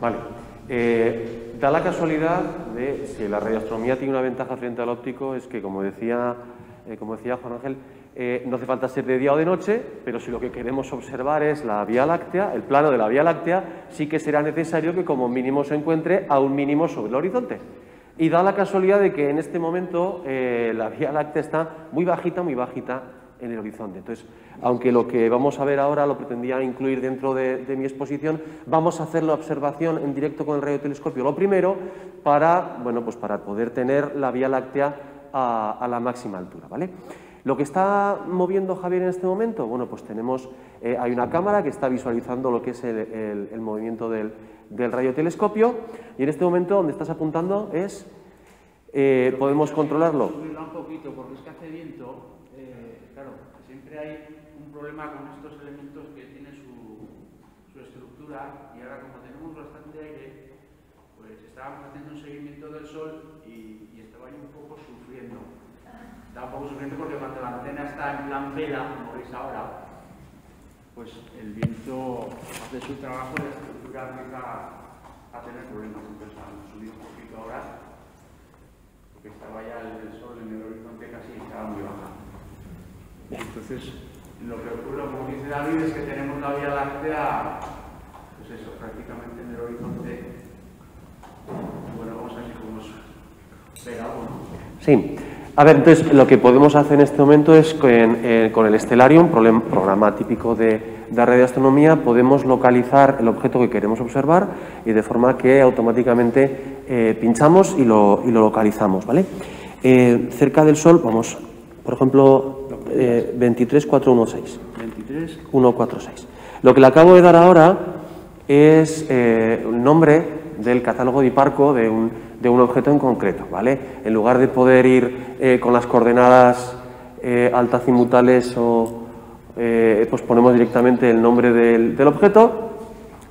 [SPEAKER 3] Vale. Eh, da la casualidad de si la radioastronomía tiene una ventaja frente al óptico es que, como decía, eh, como decía Juan Ángel, eh, no hace falta ser de día o de noche, pero si lo que queremos observar es la Vía Láctea, el plano de la Vía Láctea, sí que será necesario que como mínimo se encuentre a un mínimo sobre el horizonte. Y da la casualidad de que en este momento la Vía Láctea está muy bajita, muy bajita en el horizonte. Entonces, aunque lo que vamos a ver ahora lo pretendía incluir dentro de, mi exposición, vamos a hacer la observación en directo con el radiotelescopio. Lo primero, para, bueno, pues para poder tener la Vía Láctea a, la máxima altura. ¿vale? Lo que está moviendo Javier en este momento, bueno, pues tenemos, eh, hay una cámara que está visualizando lo que es el, movimiento del, del, radiotelescopio y en este momento donde estás apuntando es, eh, podemos controlarlo.
[SPEAKER 4] Hay un problema con estos elementos que tienen su, estructura y ahora como tenemos bastante aire, pues estábamos haciendo un seguimiento del Sol y, estaba ahí un poco sufriendo. Estaba un poco sufriendo porque cuando la antena está en plan vela, como veis ahora, pues el viento hace su trabajo y la estructura empieza a tener problemas. Entonces, hemos subido un poquito ahora, porque estaba ya el, el sol en el horizonte casi estaba muy baja. Entonces, lo que ocurre, como dice David, es que tenemos la Vía Láctea, pues eso, prácticamente en el horizonte. Bueno, vamos a ver si podemos
[SPEAKER 3] Sí. A ver, entonces lo que podemos hacer en este momento es con, eh, con el Stellarium, programa típico de, de radioastronomía, podemos localizar el objeto que queremos observar y de forma que automáticamente eh, pinchamos y lo, y lo, localizamos. ¿vale? Eh, cerca del Sol, vamos, por ejemplo, 23416. Eh, 146. Lo que le acabo de dar ahora es eh, el nombre del catálogo de Hiparco de un, de un, objeto en concreto, ¿vale? En lugar de poder ir eh, con las coordenadas altazimutales o, eh, pues ponemos directamente el nombre del, del, objeto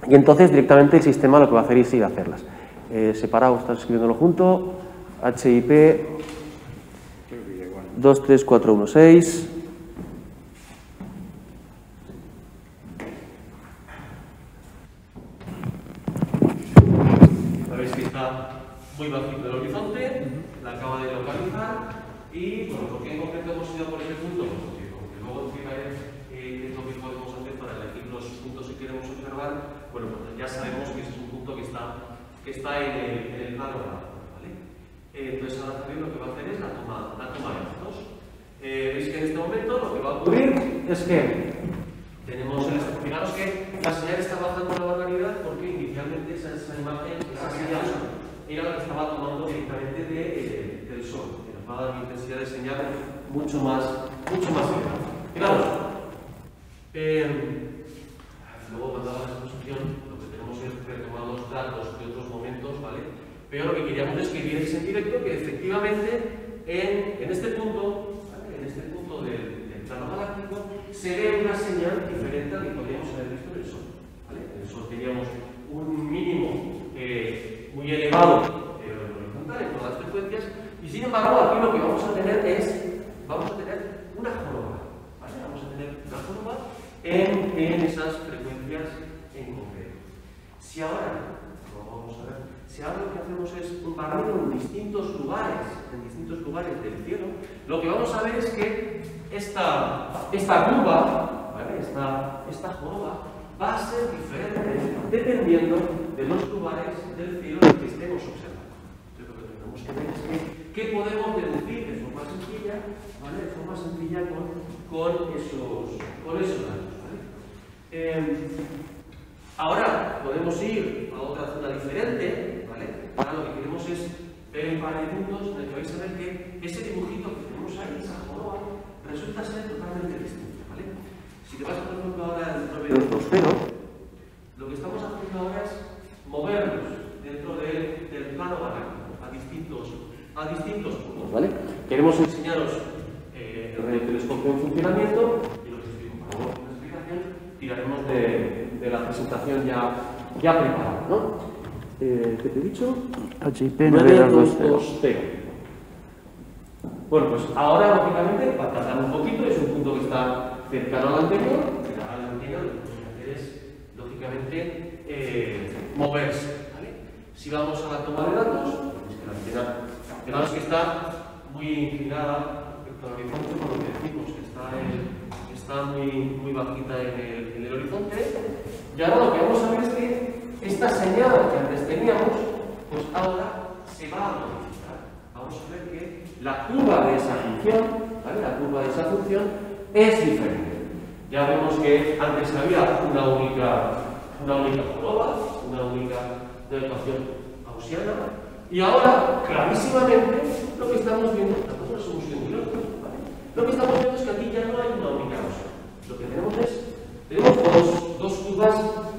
[SPEAKER 3] y entonces directamente el sistema lo que va a hacer es ir a hacerlas. Eh, separado, estás escribiéndolo junto, HIP 23416. Sabéis que está muy bajito el horizonte, la acaba de localizar y, bueno, ¿por qué en concreto hemos ido por ese punto? Pues porque, luego explicaré eh, es lo que podemos hacer para elegir los puntos que queremos observar. Bueno, pues ya sabemos que ese es un punto que está, que está en el, en el plano. Eh, entonces ahora también lo que va a hacer es la toma, la toma de datos. Eh, Veis que en este momento lo que va a ocurrir es que tenemos el fijaros que la señal está bajando una barbaridad porque inicialmente esa, esa imagen, esa señal era la que estaba tomando directamente de, eh, del sol, que nos va a dar una intensidad de señal mucho más, mucho más elevada. Claro, eh, luego cuando haga la exposición lo que tenemos es retomar los datos de otros momentos, ¿vale? Pero lo que queríamos es que vierais en directo que efectivamente en, en este punto, en este punto del, plano galáctico, se ve una señal diferente a la que podríamos haber visto en el Sol. En el Sol teníamos un mínimo eh, muy elevado eh, horizontal en todas las frecuencias y sin embargo aquí lo que vamos a tener es, vamos a tener una joroba. ¿vale? Vamos a tener una joroba en, en esas frecuencias en concreto. Si ahora, lo vamos a ver, si ahora lo que hacemos es un barrido en distintos lugares, en distintos lugares del cielo, lo que vamos a ver es que esta, esta curva, esta, esta joroba, va a ser diferente dependiendo de los lugares del cielo en que estemos observando. Entonces lo que tenemos que ver es que, qué podemos deducir de forma sencilla, ¿vale? de forma sencilla con, con, esos, con esos datos. Eh, ahora podemos ir a otra zona diferente, es ver un par de puntos en el que vais a ver que ese dibujito que tenemos ahí, esa joroba, resulta ser totalmente distinto, ¿vale? Si te vas, por ejemplo, ahora al 9220, lo que estamos haciendo ahora es movernos dentro del, plano galáctico a distintos, a distintos puntos, ¿vale? Queremos enseñaros eh, el radiotelescopio en funcionamiento y lo que os digo, para una explicación, tiraremos de, de, la presentación ya, ya ¿no? ¿Qué te he dicho?
[SPEAKER 5] HIP
[SPEAKER 3] 9220. Bueno, pues ahora, lógicamente, va a tardar un poquito, es un punto que está cercano al anterior, que la antena lo que que hacer es, lógicamente, eh, moverse. ¿vale? Si vamos a la toma de datos, es que la antena, que está muy inclinada respecto al horizonte, por lo que decimos, que está, muy, muy bajita en el, en el horizonte. Y ahora lo que vamos a ver es que esta señal que antes teníamos, pues ahora se va a modificar. Vamos a ver que la curva de esa función, ¿vale? la curva de esa función es diferente. Ya vemos que antes había una única, una única joroba, una única ecuación gaussiana, y ahora, clarísimamente, lo que estamos viendo, tampoco muy locos, ¿vale? Lo que estamos viendo es que aquí ya no hay una única gaussiana. Lo que tenemos es, tenemos dos, dos curvas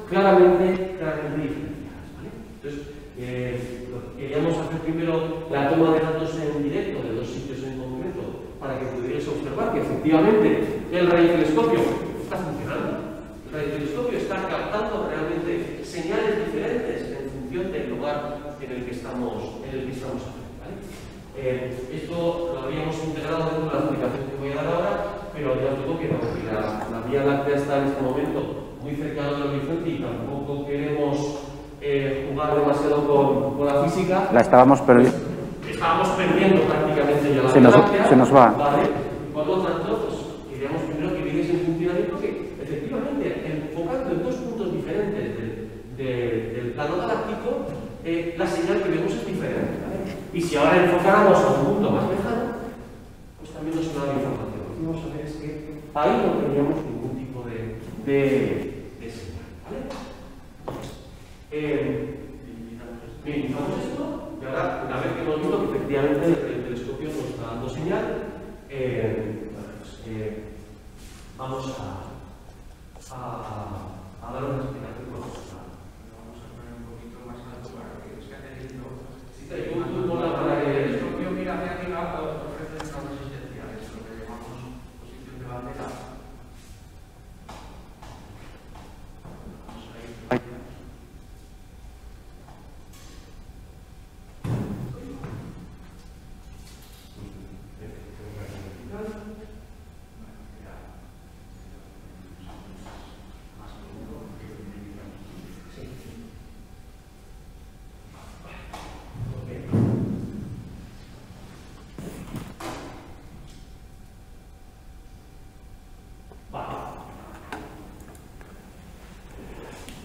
[SPEAKER 3] claramente, claramente diferenciadas. ¿vale? Entonces, eh, queríamos hacer primero la toma de datos en directo de dos sitios en concreto para que pudierais observar que efectivamente el radiotelescopio está funcionando. El radiotelescopio está captando realmente señales diferentes en función del lugar en el que estamos, en el que estamos. ¿vale? Eh, esto lo habíamos integrado dentro de la aplicación que voy a dar ahora, pero ya os digo que no, la, la Vía Láctea está en este momento muy cercano del horizonte y tampoco queremos eh, jugar demasiado con, con, la física.
[SPEAKER 5] La estábamos perdiendo.
[SPEAKER 3] Estábamos perdiendo prácticamente ya la
[SPEAKER 5] se nos, se nos va.
[SPEAKER 3] ¿vale? Por lo tanto, pues, queríamos primero que vierais el funcionamiento que efectivamente, enfocando en dos puntos diferentes del, de, del plano galáctico, eh, la señal que vemos es diferente. ¿vale? Y si ahora enfocáramos a un punto más lejano, pues también nos da la información. Lo que vamos a ver es que ahí no teníamos ningún tipo de, de eh, minimizamos esto y ahora, una vez que hemos visto que efectivamente el telescopio nos está dando señal, eh, pues, eh, vamos a, a, a, dar una explicación
[SPEAKER 4] Vamos a poner un poquito más alto para que os quede viendo.
[SPEAKER 3] Si te digo, tú mola para
[SPEAKER 4] El
[SPEAKER 3] que...
[SPEAKER 4] telescopio mira hacia arriba ofrece una resistencia, es lo que llamamos posición de bandera.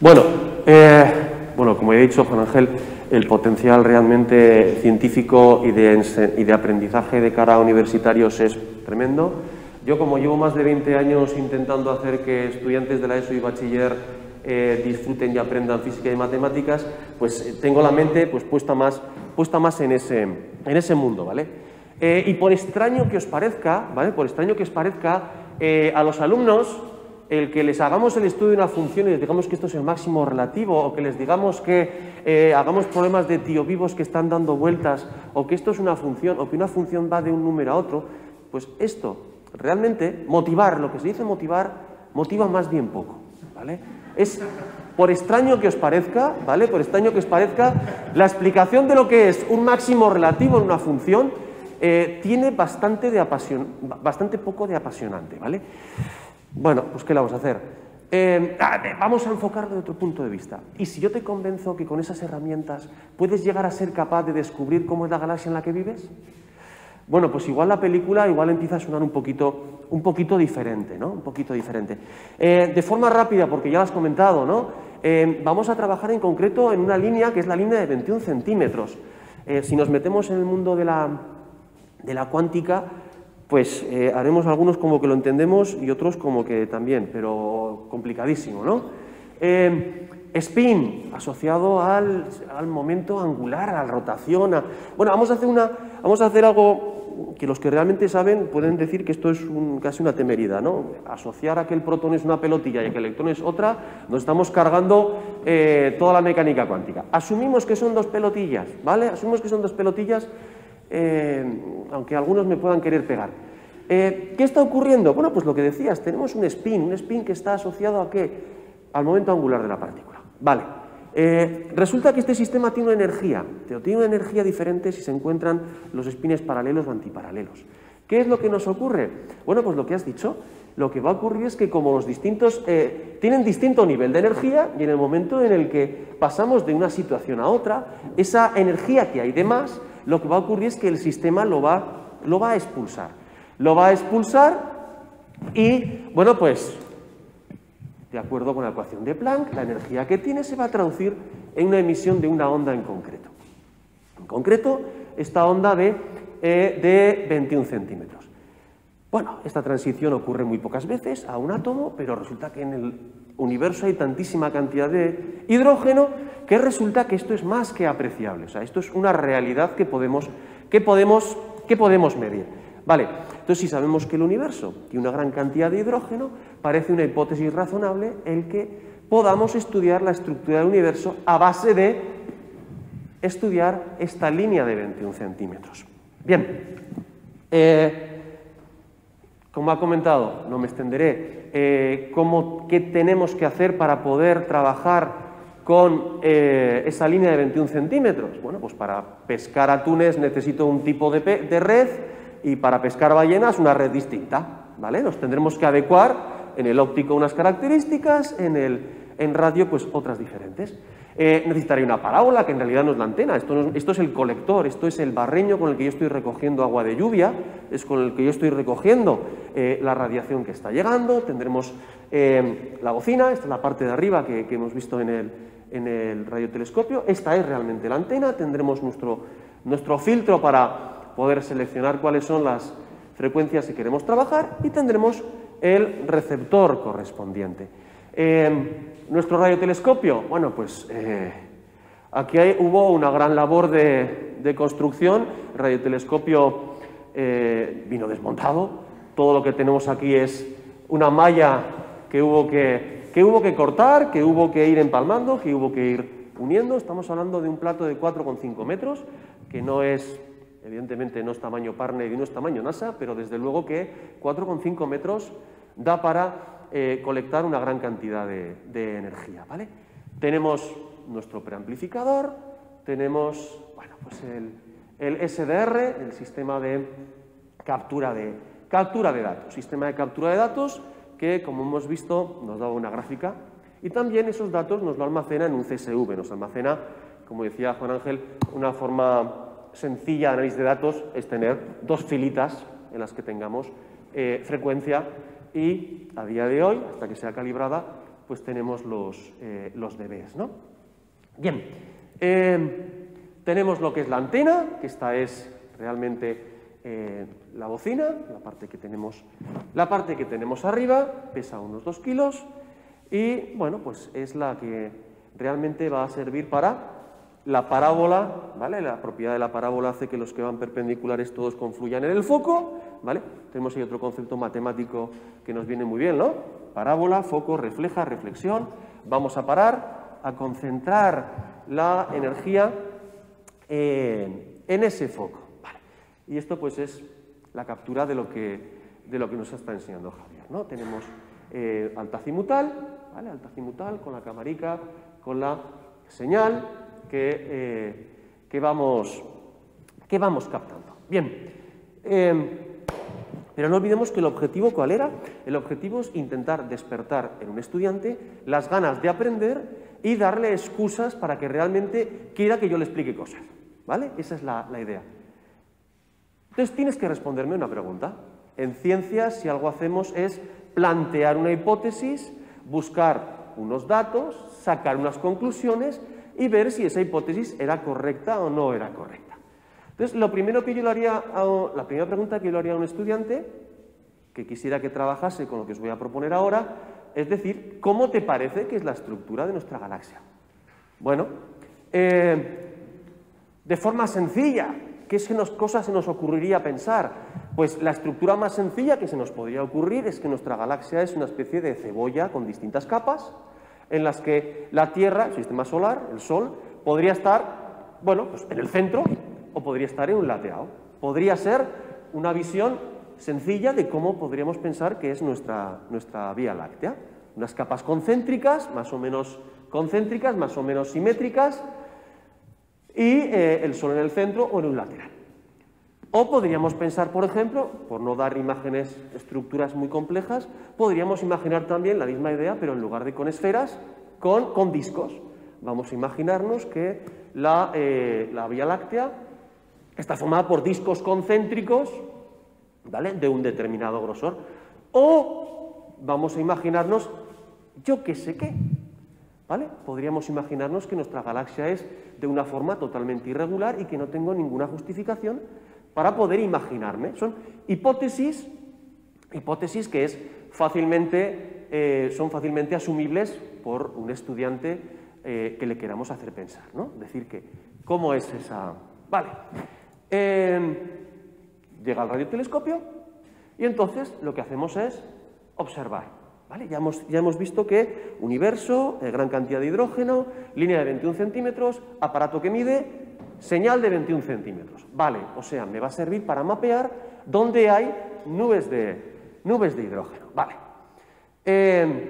[SPEAKER 3] Bueno, eh, bueno, como he dicho, Juan Ángel, el potencial realmente científico y de, y de aprendizaje de cara a universitarios es tremendo. Yo, como llevo más de 20 años intentando hacer que estudiantes de la ESO y bachiller eh, disfruten y aprendan física y matemáticas, pues eh, tengo la mente pues, puesta más, puesta más en, ese, en ese mundo, ¿vale? Y por extraño que os parezca, ¿vale? Por extraño que os parezca, a los alumnos el que les hagamos el estudio de una función y les digamos que esto es el máximo relativo o que les digamos que eh, hagamos problemas de tío vivos que están dando vueltas o que esto es una función o que una función va de un número a otro, pues esto realmente motivar, lo que se dice motivar, motiva más bien poco, ¿vale? Es por extraño que os parezca, ¿vale? Por extraño que os parezca, la explicación de lo que es un máximo relativo en una función eh, tiene bastante, de apasion- bastante poco de apasionante, ¿vale? Bueno, pues ¿qué le vamos a hacer? Eh, vamos a enfocarlo de otro punto de vista. Y si yo te convenzo que con esas herramientas puedes llegar a ser capaz de descubrir cómo es la galaxia en la que vives, bueno, pues igual la película igual empieza a sonar un poquito, un poquito diferente, ¿no? Un poquito diferente. Eh, de forma rápida, porque ya lo has comentado, ¿no? Eh, vamos a trabajar en concreto en una línea que es la línea de 21 centímetros. Eh, si nos metemos en el mundo de la, de la cuántica, pues eh, haremos algunos como que lo entendemos y otros como que también, pero complicadísimo, ¿no? Eh, spin, asociado al, al momento angular, a la rotación. a- Bueno, vamos a, hacer una, vamos a hacer algo que los que realmente saben pueden decir que esto es un- casi una temeridad, ¿no? Asociar a que el protón es una pelotilla y que el electrón es otra, nos estamos cargando eh, toda la mecánica cuántica. Asumimos que son dos pelotillas, ¿vale? Asumimos que son dos pelotillas, eh, aunque algunos me puedan querer pegar. Eh, ¿Qué está ocurriendo? Bueno, pues lo que decías, tenemos un spin, un spin que está asociado a qué? Al momento angular de la partícula. Vale. Eh, resulta que este sistema tiene una energía, tiene una energía diferente si se encuentran los spines paralelos o antiparalelos. ¿Qué es lo que nos ocurre? Bueno, pues lo que has dicho, lo que va a ocurrir es que como los distintos eh, tienen distinto nivel de energía y en el momento en el que pasamos de una situación a otra, esa energía que hay de más, lo que va a ocurrir es que el sistema lo va, lo va a expulsar. Lo va a expulsar y, bueno, pues de acuerdo con la ecuación de Planck, la energía que tiene se va a traducir en una emisión de una onda en concreto. En concreto, esta onda de, eh, de 21 centímetros. Bueno, esta transición ocurre muy pocas veces a un átomo, pero resulta que en el universo hay tantísima cantidad de hidrógeno que resulta que esto es más que apreciable. O sea, esto es una realidad que podemos, que podemos, que podemos medir. Vale, entonces si sabemos que el universo tiene una gran cantidad de hidrógeno, parece una hipótesis razonable el que podamos estudiar la estructura del universo a base de estudiar esta línea de 21 centímetros. Bien, eh, como ha comentado, no me extenderé, eh, qué tenemos que hacer para poder trabajar con eh, esa línea de 21 centímetros. Bueno, pues para pescar atunes necesito un tipo de, de red y para pescar ballenas una red distinta. ¿vale? Nos tendremos que adecuar en el óptico unas características, en el en radio pues otras diferentes. Eh, necesitaré una parábola, que en realidad no es la antena, esto, no es- esto es el colector, esto es el barreño con el que yo estoy recogiendo agua de lluvia, es con el que yo estoy recogiendo eh, la radiación que está llegando, tendremos eh, la bocina, esta es la parte de arriba que, hemos visto en el, en el radiotelescopio, esta es realmente la antena, tendremos nuestro, nuestro filtro para poder seleccionar cuáles son las frecuencias que queremos trabajar y tendremos el receptor correspondiente. Eh, nuestro radiotelescopio, bueno, pues eh, aquí hay- hubo una gran labor de, construcción. El radiotelescopio eh, vino desmontado. Todo lo que tenemos aquí es una malla que hubo que, que hubo que cortar, que hubo que ir empalmando, que hubo que ir uniendo. Estamos hablando de un plato de 4,5 metros, que no es, evidentemente, no es tamaño Parner y no es tamaño NASA, pero desde luego que 4,5 metros da para eh, colectar una gran cantidad de, de energía. ¿vale? Tenemos nuestro preamplificador, tenemos bueno, pues el, el SDR, el sistema de captura de, captura de datos, sistema de captura de datos que, como hemos visto, nos da una gráfica y también esos datos nos lo almacena en un CSV, nos almacena, como decía Juan Ángel, una forma sencilla de análisis de datos es tener dos filitas en las que tengamos eh, frecuencia y a día de hoy, hasta que sea calibrada, pues tenemos los, eh, los bebés. ¿no? Bien, eh, tenemos lo que es la antena, que esta es realmente eh, la bocina, la parte, que tenemos, la parte que tenemos arriba, pesa unos 2 kilos y bueno, pues es la que realmente va a servir para la parábola, ¿vale? La propiedad de la parábola hace que los que van perpendiculares todos confluyan en el foco, ¿vale? Tenemos ahí otro concepto matemático que nos viene muy bien, ¿no? Parábola, foco, refleja, reflexión. Vamos a parar, a concentrar la energía en, en ese foco. Y esto pues es la captura de lo que, de lo que nos está enseñando Javier, ¿no? Tenemos eh, altacimutal, ¿vale? Altacimutal con la camarica, con la señal, que, eh, que, vamos, que vamos captando. Bien, eh, pero no olvidemos que el objetivo, ¿cuál era? El objetivo es intentar despertar en un estudiante las ganas de aprender y darle excusas para que realmente quiera que yo le explique cosas. ¿Vale? Esa es la, idea. Entonces tienes que responderme una pregunta. En ciencias, si algo hacemos es plantear una hipótesis, buscar unos datos, sacar unas conclusiones y ver si esa hipótesis era correcta o no era correcta. Entonces, lo primero que yo le haría a, la primera pregunta que yo le haría a un estudiante que quisiera que trabajase con lo que os voy a proponer ahora, es decir, ¿cómo te parece que es la estructura de nuestra galaxia? Bueno, eh, de forma sencilla, ¿qué cosa se nos ocurriría pensar? Pues la estructura más sencilla que se nos podría ocurrir es que nuestra galaxia es una especie de cebolla con distintas capas, en las que la Tierra, el sistema solar, el Sol, podría estar, bueno, pues en el centro o podría estar en un lateral. Podría ser una visión sencilla de cómo podríamos pensar que es nuestra, nuestra Vía Láctea. Unas capas concéntricas, más o menos concéntricas, más o menos simétricas, y eh, el Sol en el centro o en un lateral. O podríamos pensar, por ejemplo, por no dar imágenes, estructuras muy complejas, podríamos imaginar también la misma idea, pero en lugar de con esferas, con, con discos. Vamos a imaginarnos que la, eh, la, Vía Láctea está formada por discos concéntricos ¿vale? de un determinado grosor. O vamos a imaginarnos, yo qué sé qué, ¿vale? Podríamos imaginarnos que nuestra galaxia es de una forma totalmente irregular y que no tengo ninguna justificación para poder imaginarme. Son hipótesis, hipótesis que es fácilmente, eh, son fácilmente asumibles por un estudiante eh, que le queramos hacer pensar. ¿no? Decir que, ¿cómo es esa...? Vale. Em, llega el radiotelescopio y entonces lo que hacemos es observar. ¿Vale? Ya, hemos, ya hemos visto que universo, eh, gran cantidad de hidrógeno, línea de 21 centímetros, aparato que mide, Señal de 21 centímetros. Vale, o sea, me va a servir para mapear dónde hay nubes de, nubes de hidrógeno. Vale. Em,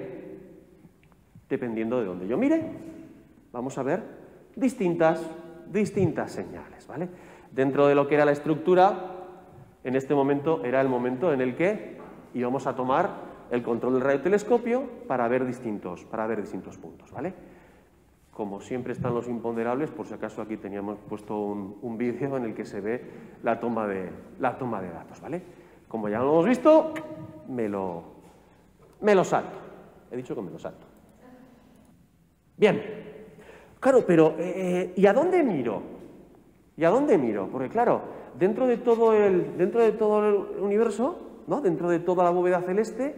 [SPEAKER 3] dependiendo de dónde yo mire, vamos a ver distintas, distintas señales. ¿vale? Dentro de lo que era la estructura, en este momento era el momento en el que íbamos a tomar el control del radiotelescopio para ver distintos, para ver distintos puntos. ¿vale? Como siempre están los imponderables, por si acaso aquí teníamos puesto un, vídeo en el que se ve la toma, de, la toma de datos, ¿vale? Como ya lo hemos visto, me lo, me lo salto. He dicho que me lo salto. Bien. Claro, pero eh, ¿y a dónde miro? ¿Y a dónde miro? Porque claro, dentro de todo el, dentro de todo el universo, ¿no? dentro de toda la bóveda celeste,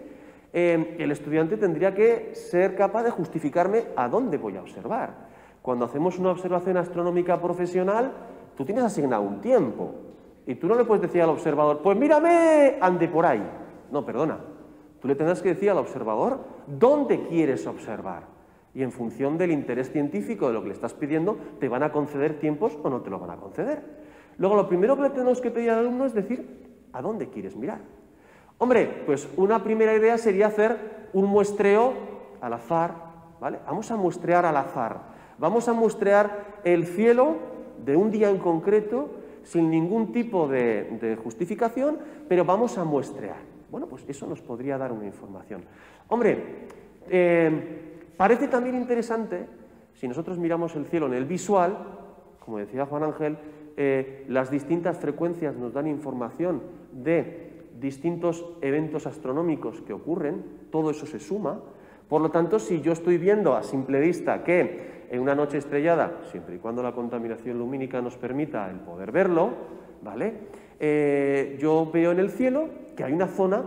[SPEAKER 3] eh, el estudiante tendría que ser capaz de justificarme a dónde voy a observar. Cuando hacemos una observación astronómica profesional, tú tienes asignado un tiempo y tú no le puedes decir al observador, pues mírame, ande por ahí. No, perdona. Tú le tendrás que decir al observador dónde quieres observar. Y en función del interés científico de lo que le estás pidiendo, te van a conceder tiempos o no te lo van a conceder. Luego, lo primero que tenemos que pedir al alumno es decir, ¿a dónde quieres mirar? Hombre, pues una primera idea sería hacer un muestreo al azar, ¿vale? Vamos a muestrear al azar. Vamos a muestrear el cielo de un día en concreto sin ningún tipo de, justificación, pero vamos a muestrear. Bueno, pues eso nos podría dar una información. Hombre, eh, parece también interesante, si nosotros miramos el cielo en el visual, como decía Juan Ángel, eh, las distintas frecuencias nos dan información de distintos eventos astronómicos que ocurren, todo eso se suma, Por lo tanto, si yo estoy viendo a simple vista que en una noche estrellada, siempre y cuando la contaminación lumínica nos permita el poder verlo, ¿vale? Eh, yo veo en el cielo que hay una zona,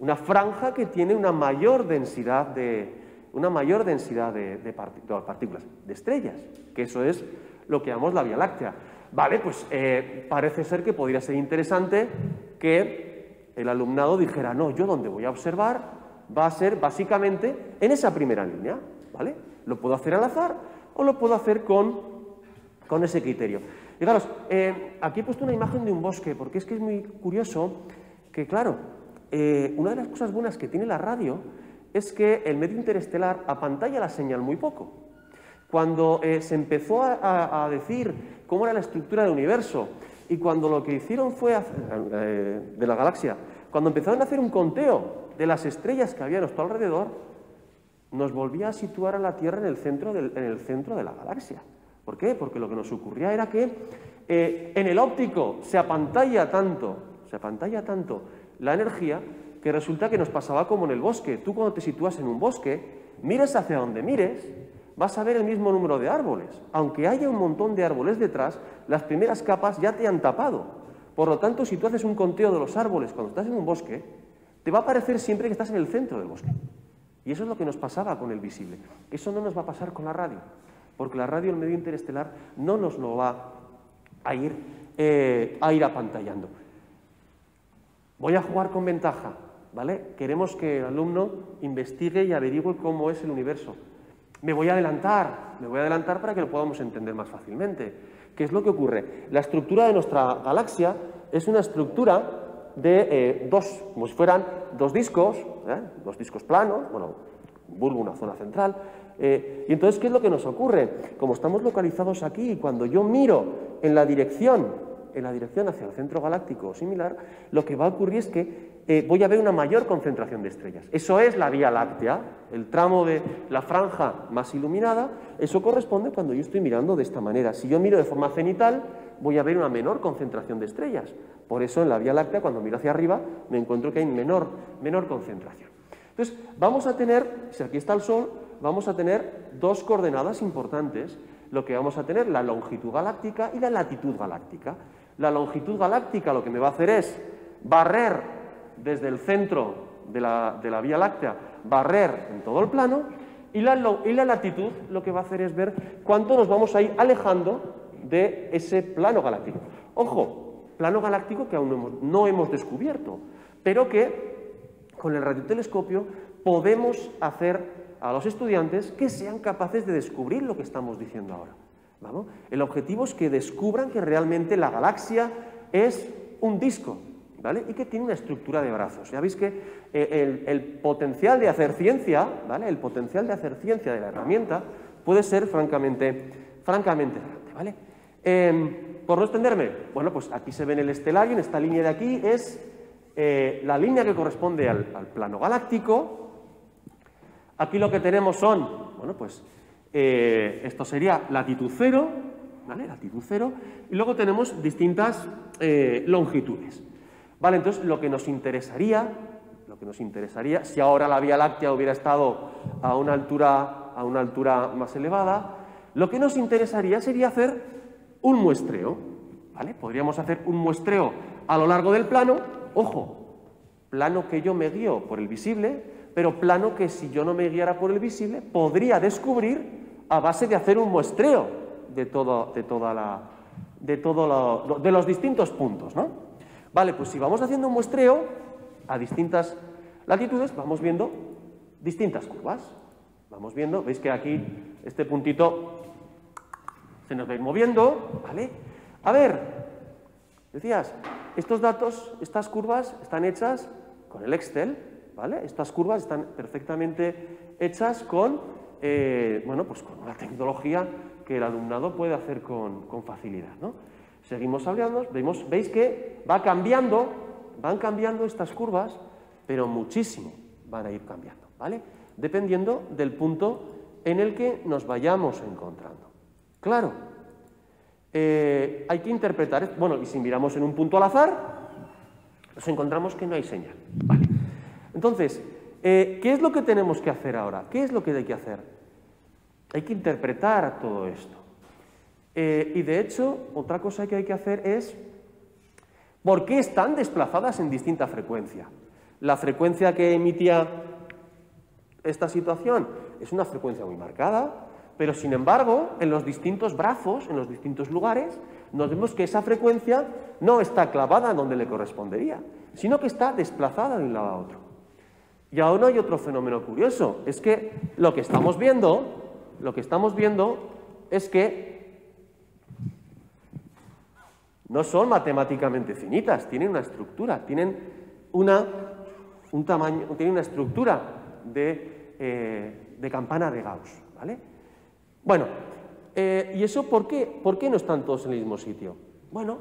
[SPEAKER 3] una franja que tiene una mayor densidad de, una mayor densidad de, partículas, de estrellas, que eso es lo que llamamos la Vía Láctea. Vale, pues eh, parece ser que podría ser interesante que el alumnado dijera, no, yo donde voy a observar va a ser básicamente en esa primera línea, ¿vale? Lo puedo hacer al azar o lo puedo hacer con, con ese criterio. Fijaros, eh, aquí he puesto una imagen de un bosque, porque es que es muy curioso que, claro, eh, una de las cosas buenas que tiene la radio es que el medio interestelar apantalla la señal muy poco. Cuando se empezó a decir cómo era la estructura del universo. Y cuando lo que hicieron fue, eh, de la galaxia, cuando empezaron a hacer un conteo de las estrellas que había a nuestro alrededor, nos volvía a situar a la Tierra en el centro, en el centro de la galaxia. ¿Por qué? Porque lo que nos ocurría era que eh, en el óptico se apantalla tanto, se apantalla tanto la energía que resulta que nos pasaba como en el bosque. Tú cuando te sitúas en un bosque, mires hacia donde mires, vas a ver el mismo número de árboles. Aunque haya un montón de árboles detrás, las primeras capas ya te han tapado. Por lo tanto, si tú haces un conteo de los árboles cuando estás en un bosque, te va a parecer siempre que estás en el centro del bosque. Y eso es lo que nos pasaba con el visible. Eso no nos va a pasar con la radio, porque la radio, el medio interestelar, no nos lo va a ir, eh, a ir apantallando. Voy a jugar con ventaja, ¿vale? Queremos que el alumno investigue y averigüe cómo es el universo. Me voy a adelantar, me voy a adelantar para que lo podamos entender más fácilmente. ¿Qué es lo que ocurre? La estructura de nuestra galaxia es una estructura de eh, dos, como si fueran dos discos, ¿eh? dos discos planos, bueno, Burgo, una zona central. Eh, y entonces, ¿qué es lo que nos ocurre? Como estamos localizados aquí, cuando yo miro en la dirección en la dirección hacia el centro galáctico o similar, lo que va a ocurrir es que eh, voy a ver una mayor concentración de estrellas. Eso es la Vía Láctea, el tramo de la franja más iluminada, eso corresponde cuando yo estoy mirando de esta manera. Si yo miro de forma cenital, voy a ver una menor concentración de estrellas. Por eso en la Vía Láctea, cuando miro hacia arriba, me encuentro que hay menor, menor concentración. Entonces, vamos a tener, si aquí está el Sol, vamos a tener dos coordenadas importantes. Lo que vamos a tener, la longitud galáctica y la latitud galáctica. La longitud galáctica lo que me va a hacer es barrer desde el centro de la, Vía Láctea, barrer en todo el plano, y la, y la latitud lo que va a hacer es ver cuánto nos vamos a ir alejando de ese plano galáctico. Ojo, plano galáctico que aún no hemos, no hemos descubierto, pero que con el radiotelescopio podemos hacer a los estudiantes que sean capaces de descubrir lo que estamos diciendo ahora. El objetivo es que descubran que realmente la galaxia es un disco y que tiene una estructura de brazos. Ya veis que eh, el, potencial de hacer ciencia, ¿vale? el potencial de hacer ciencia de la herramienta puede ser francamente, francamente grande. ¿vale? Em, por no extenderme, bueno, pues aquí se ve en el estelario, en esta línea de aquí es eh, la línea que corresponde al, plano galáctico. Aquí lo que tenemos son, bueno, pues eh, esto sería latitud cero, ¿vale? Latitud cero, y luego tenemos distintas longitudes. Vale, entonces lo que nos interesaría, lo que nos interesaría, si ahora la Vía Láctea hubiera estado a una altura, a una altura más elevada, lo que nos interesaría sería hacer un muestreo, ¿vale? Podríamos hacer un muestreo a lo largo del plano, ojo, plano que yo me guío por el visible, pero plano que si yo no me guiara por el visible, podría descubrir a base de hacer un muestreo de, todo, de, toda la, de, todo de los distintos puntos. ¿no? Vale, pues si vamos haciendo un muestreo a distintas latitudes, vamos viendo distintas curvas. Vamos viendo, veis que aquí este puntito se nos va a ir moviendo, ¿vale? A ver, decías, estos datos, estas curvas están hechas con el Excel, ¿vale? Estas curvas están perfectamente hechas con eh, bueno, pues con una tecnología que el alumnado puede hacer con, facilidad. ¿no? Seguimos hablando, vemos, veis que va cambiando, van cambiando estas curvas, pero muchísimo van a ir cambiando, ¿vale? Dependiendo del punto en el que nos vayamos encontrando. Claro, eh, hay que interpretar, bueno, y si miramos en un punto al azar, nos encontramos que no hay señal, ¿vale? Entonces, Eh, ¿Qué es lo que tenemos que hacer ahora? ¿Qué es lo que hay que hacer? Hay que interpretar todo esto. Eh, y de hecho, otra cosa que hay que hacer es ¿por qué están desplazadas en distinta frecuencia? La frecuencia que emitía esta situación es una frecuencia muy marcada, pero sin embargo, en los distintos brazos, en los distintos lugares, nos vemos que esa frecuencia no está clavada donde le correspondería, sino que está desplazada de un lado a otro. Y aún hay otro fenómeno curioso, es que lo que estamos viendo, lo que estamos viendo es que no son matemáticamente finitas, tienen una estructura, tienen una, un tamaño, tienen una estructura de, eh, de campana de Gauss, ¿vale? Bueno, eh, ¿y eso por qué? ¿Por qué no están todos en el mismo sitio? Bueno,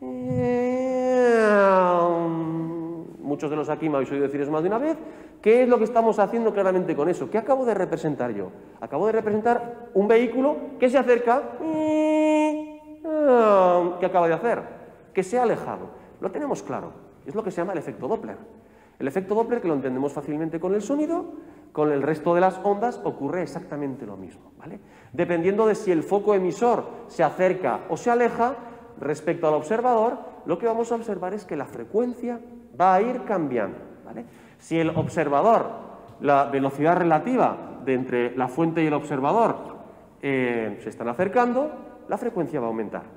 [SPEAKER 3] eh, muchos de los aquí me habéis oído decir eso más de una vez. ¿Qué es lo que estamos haciendo claramente con eso? ¿Qué acabo de representar yo? Acabo de representar un vehículo que se acerca. ¿Qué acaba de hacer? Que se ha alejado. Lo tenemos claro. Es lo que se llama el efecto Doppler. El efecto Doppler, que lo entendemos fácilmente con el sonido, con el resto de las ondas ocurre exactamente lo mismo. ¿vale? Dependiendo de si el foco emisor se acerca o se aleja respecto al observador, lo que vamos a observar es que la frecuencia va a ir cambiando. ¿vale? Si el observador, la velocidad relativa de entre la fuente y el observador eh, se están acercando, la frecuencia va a aumentar.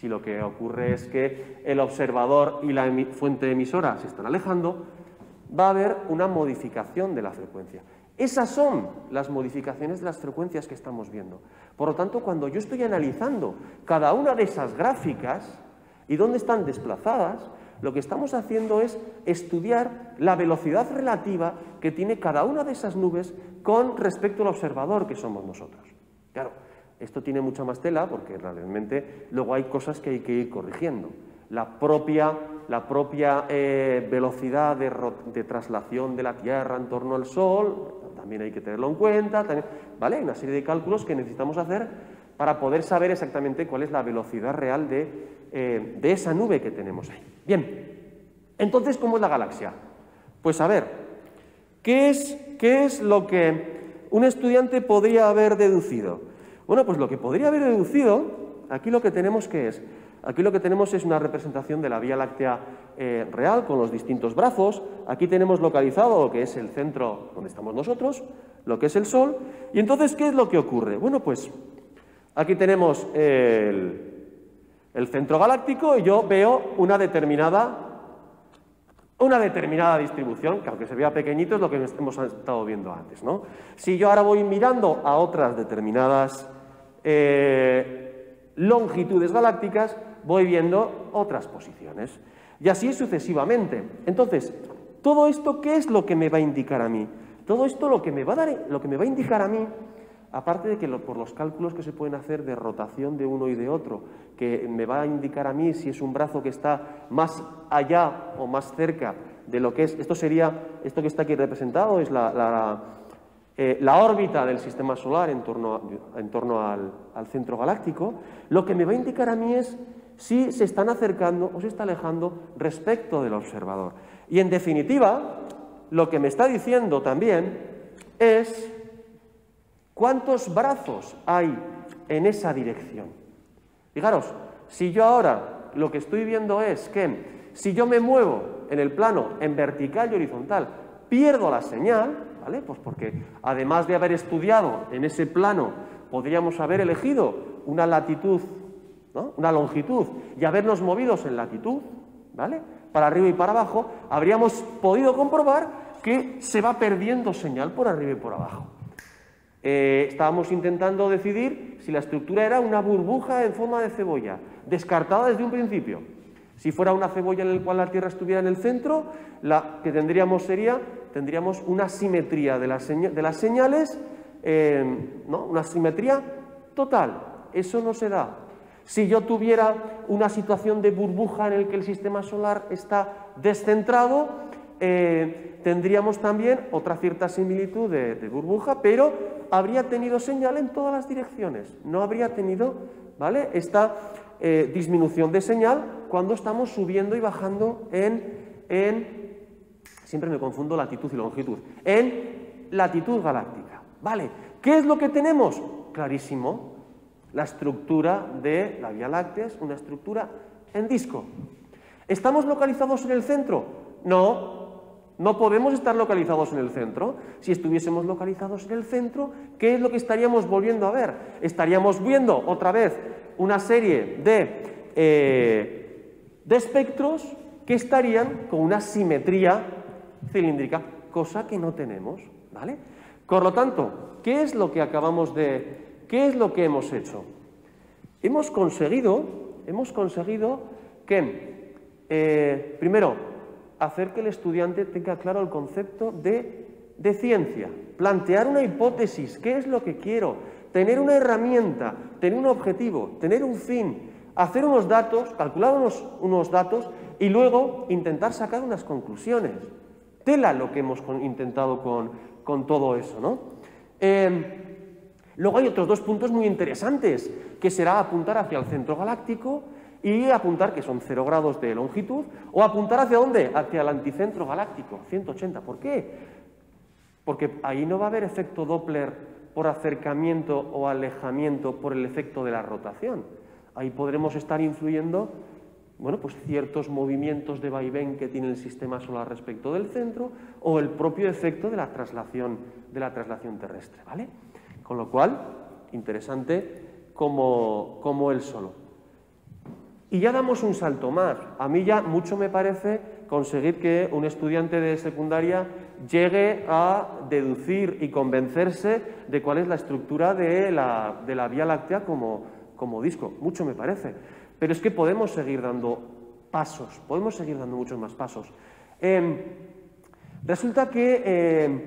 [SPEAKER 3] Si lo que ocurre es que el observador y la fuente emisora se están alejando, va a haber una modificación de la frecuencia. Esas son las modificaciones de las frecuencias que estamos viendo. Por lo tanto, cuando yo estoy analizando cada una de esas gráficas y dónde están desplazadas, lo que estamos haciendo es estudiar la velocidad relativa que tiene cada una de esas nubes con respecto al observador que somos nosotros. Claro, esto tiene mucha más tela porque realmente luego hay cosas que hay que ir corrigiendo. La propia, la propia eh, velocidad de, traslación de la Tierra en torno al Sol, también hay que tenerlo en cuenta, ¿vale? Hay una serie de cálculos que necesitamos hacer para poder saber exactamente cuál es la velocidad real de, eh, de esa nube que tenemos ahí. Bien, entonces, ¿cómo es la galaxia? Pues a ver, ¿qué es, qué es lo que un estudiante podría haber deducido? Bueno, pues lo que podría haber deducido, aquí lo que tenemos que es, aquí lo que tenemos es una representación de la Vía Láctea eh, real con los distintos brazos. Aquí tenemos localizado lo que es el centro donde estamos nosotros, lo que es el Sol. Y entonces, ¿qué es lo que ocurre? Bueno, pues aquí tenemos el, el centro galáctico y yo veo una determinada una determinada distribución, que aunque se vea pequeñito es lo que hemos estado viendo antes. ¿no? Si yo ahora voy mirando a otras determinadas eh, longitudes galácticas, voy viendo otras posiciones. Y así sucesivamente. Entonces, ¿todo esto qué es lo que me va a indicar a mí? Todo esto lo que me va a, dar, lo que me va a indicar a mí, aparte de que por los cálculos que se pueden hacer de rotación de uno y de otro, que me va a indicar a mí si es un brazo que está más allá o más cerca de lo que es, esto sería, esto que está aquí representado es la, la eh, la órbita del sistema solar en torno, en torno al, al, centro galáctico, lo que me va a indicar a mí es si se están acercando o se está alejando respecto del observador. Y en definitiva, lo que me está diciendo también es cuántos brazos hay en esa dirección. Fijaros, si yo ahora lo que estoy viendo es que si yo me muevo en el plano en vertical y horizontal, pierdo la señal, ¿vale? Pues porque además de haber estudiado en ese plano, podríamos haber elegido una latitud, una longitud y habernos movido en latitud, ¿vale? Para arriba y para abajo, habríamos podido comprobar que se va perdiendo señal por arriba y por abajo. Eh, estábamos intentando decidir si la estructura era una burbuja en forma de cebolla, descartada desde un principio. Si fuera una cebolla en la cual la Tierra estuviera en el centro, la que tendríamos sería, tendríamos una simetría de las, señales, eh, ¿no? una simetría total. Eso no se da. Si yo tuviera una situación de burbuja en el que el sistema solar está descentrado, eh, tendríamos también otra cierta similitud de, burbuja, pero habría tenido señal en todas las direcciones. No habría tenido, ¿vale? Esta eh, disminución de señal cuando estamos subiendo y bajando en, siempre me confundo latitud y longitud, en latitud galáctica. ¿Vale? ¿Qué es lo que tenemos? Clarísimo, la estructura de la Vía Láctea es una estructura en disco. ¿Estamos localizados en el centro? No, no podemos estar localizados en el centro. Si estuviésemos localizados en el centro, ¿qué es lo que estaríamos volviendo a ver? Estaríamos viendo otra vez una serie de, eh, de espectros que estarían con una simetría cilíndrica, cosa que no tenemos. ¿vale? Por lo tanto, ¿qué es lo que acabamos de... ¿Qué es lo que hemos hecho? Hemos conseguido, hemos conseguido que, eh, primero, hacer que el estudiante tenga claro el concepto de, de ciencia, plantear una hipótesis, qué es lo que quiero, tener una herramienta, tener un objetivo, tener un fin, hacer unos datos, calcular unos, unos datos y luego intentar sacar unas conclusiones. Tela lo que hemos intentado con, con todo eso, ¿no? Em, luego hay otros dos puntos muy interesantes, que será apuntar hacia el centro galáctico y apuntar que son 0 grados de longitud, o apuntar hacia dónde? Hacia el anticentro galáctico, 180. ¿Por qué? Porque ahí no va a haber efecto Doppler por acercamiento o alejamiento por el efecto de la rotación. Ahí podremos estar influyendo bueno, pues ciertos movimientos de vaivén que tiene el sistema solar respecto del centro o el propio efecto de la traslación, de la traslación terrestre. ¿vale? Con lo cual, interesante como, como el solo. Y ya damos un salto más. A mí ya mucho me parece conseguir que un estudiante de secundaria llegue a deducir y convencerse de cuál es la estructura de la, de la Vía Láctea como, como disco. Mucho me parece. Pero es que podemos seguir dando pasos, podemos seguir dando muchos más pasos. Em, resulta que em,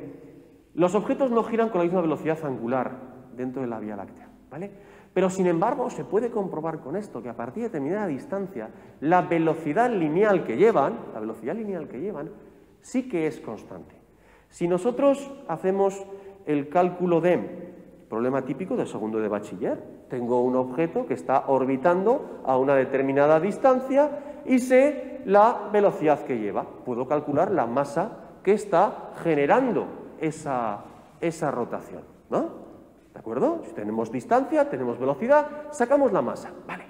[SPEAKER 3] los objetos no giran con la misma velocidad angular dentro de la Vía Láctea, ¿vale? Pero sin embargo se puede comprobar con esto que a partir de determinada distancia la velocidad lineal que llevan, la velocidad lineal que llevan, sí que es constante. Si nosotros hacemos el cálculo de problema típico del segundo de bachiller, tengo un objeto que está orbitando a una determinada distancia y sé la velocidad que lleva. Puedo calcular la masa que está generando esa, esa rotación, ¿no? ¿De acuerdo? Si tenemos distancia, tenemos velocidad, sacamos la masa. Vale.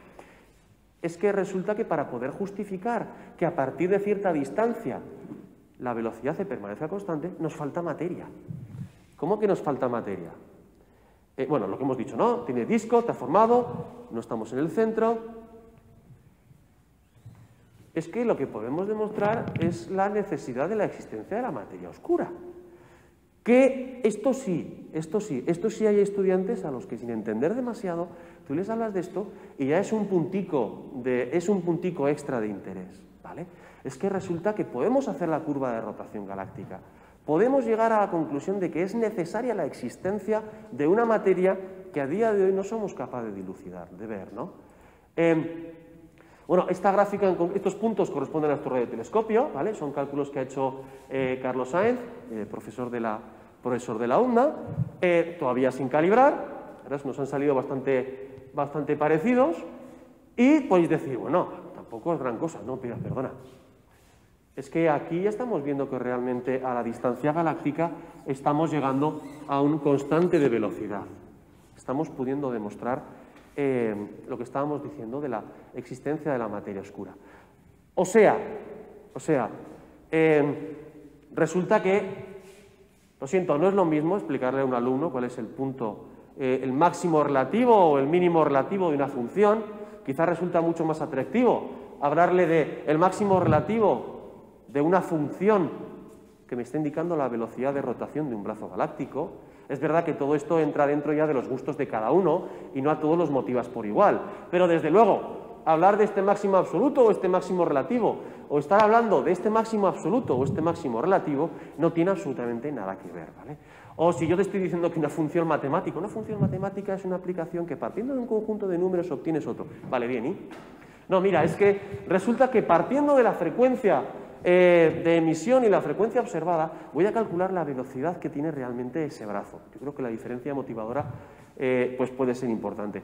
[SPEAKER 3] Es que resulta que para poder justificar que a partir de cierta distancia la velocidad se permanezca constante, nos falta materia. ¿Cómo que nos falta materia? Eh, bueno, lo que hemos dicho, ¿no? Tiene disco, está formado, no estamos en el centro. Es que lo que podemos demostrar es la necesidad de la existencia de la materia oscura. Que esto sí, esto sí, esto sí hay estudiantes a los que sin entender demasiado, tú les hablas de esto y ya es un puntico, de, es un puntico extra de interés, ¿vale? Es que resulta que podemos hacer la curva de rotación galáctica, podemos llegar a la conclusión de que es necesaria la existencia de una materia que a día de hoy no somos capaces de dilucidar, de ver, ¿no? Eh, bueno, esta gráfica, estos puntos corresponden a nuestro radiotelescopio, ¿vale? Son cálculos que ha hecho eh, Carlos Sáenz, eh, profesor, de la, profesor de la UNDA, eh, todavía sin calibrar, ¿verdad? nos han salido bastante, bastante parecidos, y podéis decir, bueno, tampoco es gran cosa, no, perdona. Es que aquí ya estamos viendo que realmente a la distancia galáctica estamos llegando a un constante de velocidad. Estamos pudiendo demostrar eh, lo que estábamos diciendo de la existencia de la materia oscura. O sea, o sea, eh, resulta que, lo siento, no es lo mismo explicarle a un alumno cuál es el punto, eh, el máximo relativo o el mínimo relativo de una función. Quizás resulta mucho más atractivo hablarle de el máximo relativo de una función que me está indicando la velocidad de rotación de un brazo galáctico. Es verdad que todo esto entra dentro ya de los gustos de cada uno y no a todos los motivas por igual. Pero desde luego, hablar de este máximo absoluto o este máximo relativo, o estar hablando de este máximo absoluto o este máximo relativo, no tiene absolutamente nada que ver. ¿vale? O si yo te estoy diciendo que una función matemática, una función matemática es una aplicación que partiendo de un conjunto de números obtienes otro. Vale, bien, ¿y? No, mira, es que resulta que partiendo de la frecuencia eh, de emisión y la frecuencia observada, voy a calcular la velocidad que tiene realmente ese brazo. Yo creo que la diferencia motivadora eh, pues puede ser importante.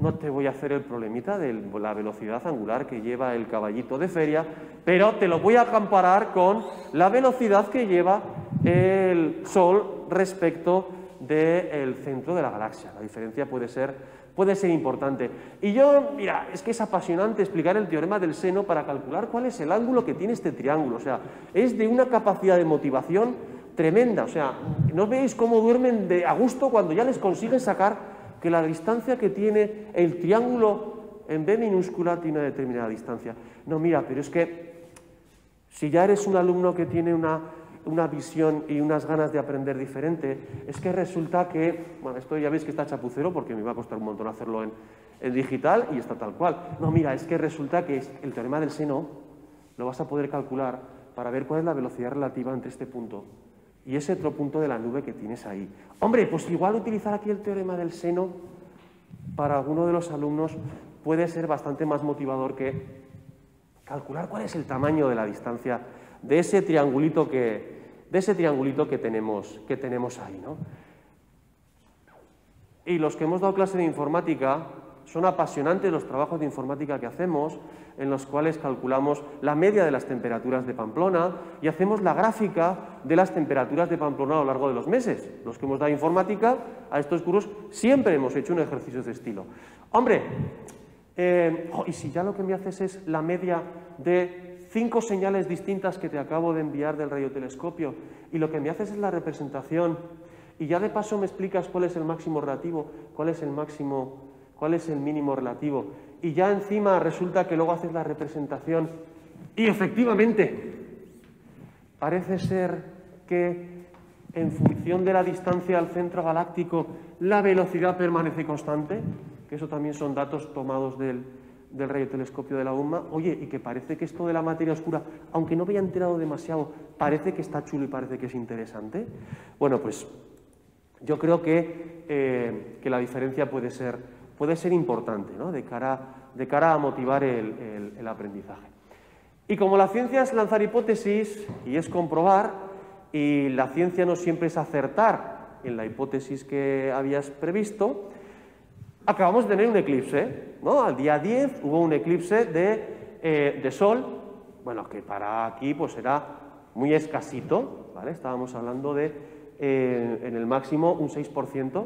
[SPEAKER 3] no te voy a hacer el problemita de la velocidad angular que lleva el caballito de feria, pero te lo voy a comparar con la velocidad que lleva el Sol respecto del centro de la galaxia. La diferencia puede ser, puede ser importante. Y yo, mira, es que es apasionante explicar el teorema del seno para calcular cuál es el ángulo que tiene este triángulo. O sea, es de una capacidad de motivación tremenda. O sea, ¿no veis cómo duermen de a gusto cuando ya les consiguen sacar que la distancia que tiene el triángulo en B minúscula tiene una determinada distancia? No, mira, pero es que si ya eres un alumno que tiene una, una visión y unas ganas de aprender diferente, es que resulta que, bueno, esto ya veis que está chapucero porque me va a costar un montón hacerlo en, digital y está tal cual. No, mira, es que resulta que el teorema del seno lo vas a poder calcular para ver cuál es la velocidad relativa entre este punto y ese otro punto de la nube que tienes ahí. Hombre, pues igual utilizar aquí el teorema del seno para alguno de los alumnos puede ser bastante más motivador que calcular cuál es el tamaño de la distancia de ese triangulito que, de ese triangulito que, tenemos, que tenemos ahí. ¿no? Y los que hemos dado clase de informática, son apasionantes los trabajos de informática que hacemos, en los cuales calculamos la media de las temperaturas de Pamplona y hacemos la gráfica de las temperaturas de Pamplona a lo largo de los meses. Los que hemos dado informática a estos cursos siempre hemos hecho un ejercicio de estilo. Hombre, eh, y si ya lo que me haces es la media de cinco señales distintas que te acabo de enviar del radiotelescopio y lo que me haces es la representación y ya de paso me explicas cuál es el máximo relativo, cuál es el máximo cuál es el mínimo relativo. Y ya encima resulta que luego haces la representación y efectivamente parece ser que en función de la distancia al centro galáctico la velocidad permanece constante, que eso también son datos tomados del, del radiotelescopio de la UMA, oye, y que parece que esto de la materia oscura, aunque no me haya enterado demasiado, parece que está chulo y parece que es interesante. Bueno, pues yo creo que, eh, que la diferencia puede ser puede ser importante ¿no? de, cara, de, cara, a motivar el, el, aprendizaje. Y como la ciencia es lanzar hipótesis y es comprobar, y la ciencia no siempre es acertar en la hipótesis que habías previsto, acabamos de tener un eclipse. ¿no? Al día 10 hubo un eclipse de, eh, de Sol, bueno, que para aquí pues era muy escasito, ¿vale? estábamos hablando de eh, en el máximo un 6%,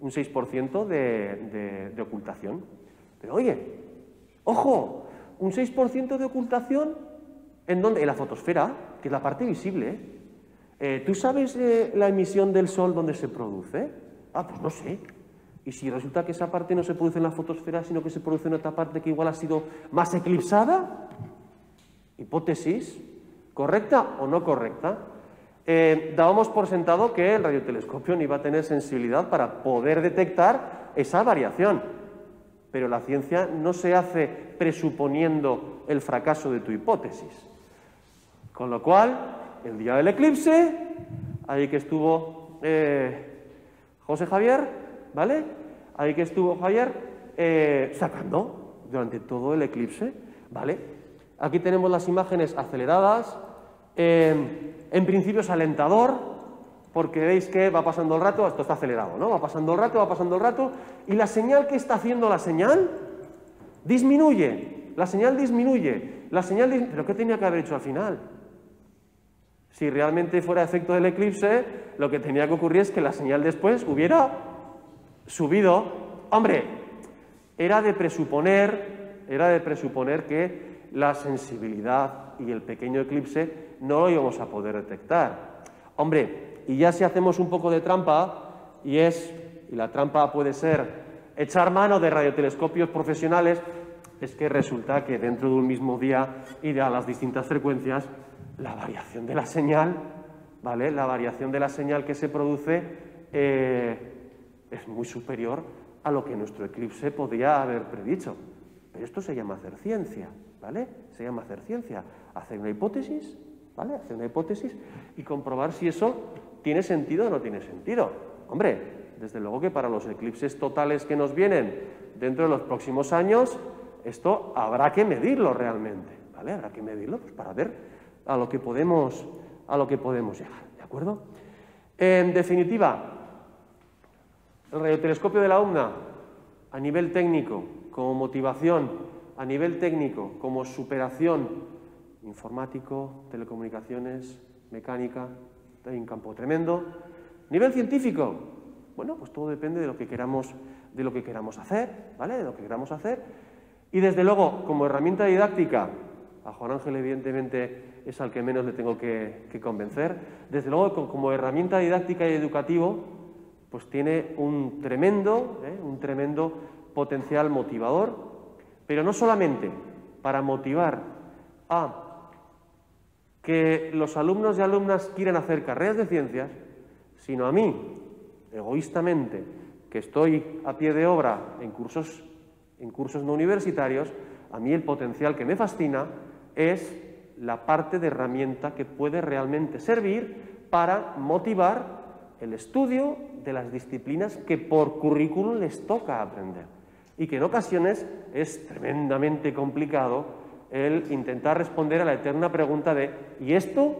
[SPEAKER 3] un 6% de, de, ocultación. Pero oye, ojo, un 6% de ocultación, ¿en dónde? En la fotosfera, que es la parte visible. Eh, ¿Tú sabes la emisión del Sol dónde se produce? Ah, pues no sé. Y si resulta que esa parte no se produce en la fotosfera, sino que se produce en otra parte que igual ha sido más eclipsada, hipótesis, ¿correcta o no correcta? Eh, dábamos por sentado que el radiotelescopio no iba a tener sensibilidad para poder detectar esa variación. Pero la ciencia no se hace presuponiendo el fracaso de tu hipótesis. Con lo cual, el día del eclipse, ahí que estuvo eh, José Javier, ¿vale? Ahí que estuvo Javier eh, sacando durante todo el eclipse, ¿vale? Aquí tenemos las imágenes aceleradas, en principio es alentador, porque veis que va pasando el rato, esto está acelerado, ¿no? Va pasando el rato, va pasando el rato, y la señal que está haciendo la señal disminuye, la señal disminuye, la señal ¿Pero qué tenía que haber hecho al final? Si realmente fuera efecto del eclipse, lo que tenía que ocurrir es que la señal después hubiera subido. Hombre, era de presuponer, era de presuponer que la sensibilidad y el pequeño eclipse no lo íbamos a poder detectar. Hombre, y ya si hacemos un poco de trampa, y es, y la trampa puede ser echar mano de radiotelescopios profesionales, es que resulta que dentro de un mismo día y de a las distintas frecuencias, la variación de la señal, ¿vale? La variación de la señal que se produce eh, es muy superior a lo que nuestro eclipse podía haber predicho. Pero esto se llama hacer ciencia, ¿vale? Se llama hacer ciencia. Hacer una hipótesis ¿vale? Hacer una hipótesis y comprobar si eso tiene sentido o no tiene sentido. Hombre, desde luego que para los eclipses totales que nos vienen dentro de los próximos años, esto habrá que medirlo realmente, ¿vale? Habrá que medirlo pues, para ver a lo que podemos, a lo que podemos llegar, ¿de acuerdo? En definitiva, el radiotelescopio de la UNA a nivel técnico como motivación, a nivel técnico como superación, informático, telecomunicaciones, mecánica, hay un campo tremendo. Nivel científico, bueno, pues todo depende de lo que queramos, de lo que queramos hacer, ¿vale? De lo que queramos hacer. Y desde luego, como herramienta didáctica, a Juan Ángel evidentemente es al que menos le tengo que, convencer, desde luego como herramienta didáctica y educativo, pues tiene un tremendo, ¿eh? un tremendo potencial motivador, pero no solamente para motivar a que los alumnos y alumnas quieran hacer carreras de ciencias, sino a mí, egoístamente, que estoy a pie de obra en cursos, en cursos no universitarios, a mí el potencial que me fascina es la parte de herramienta que puede realmente servir para motivar el estudio de las disciplinas que por currículum les toca aprender y que en ocasiones es tremendamente complicado el intentar responder a la eterna pregunta de ¿y esto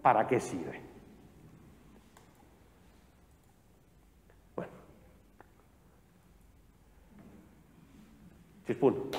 [SPEAKER 3] para qué sirve? Bueno. Chispún.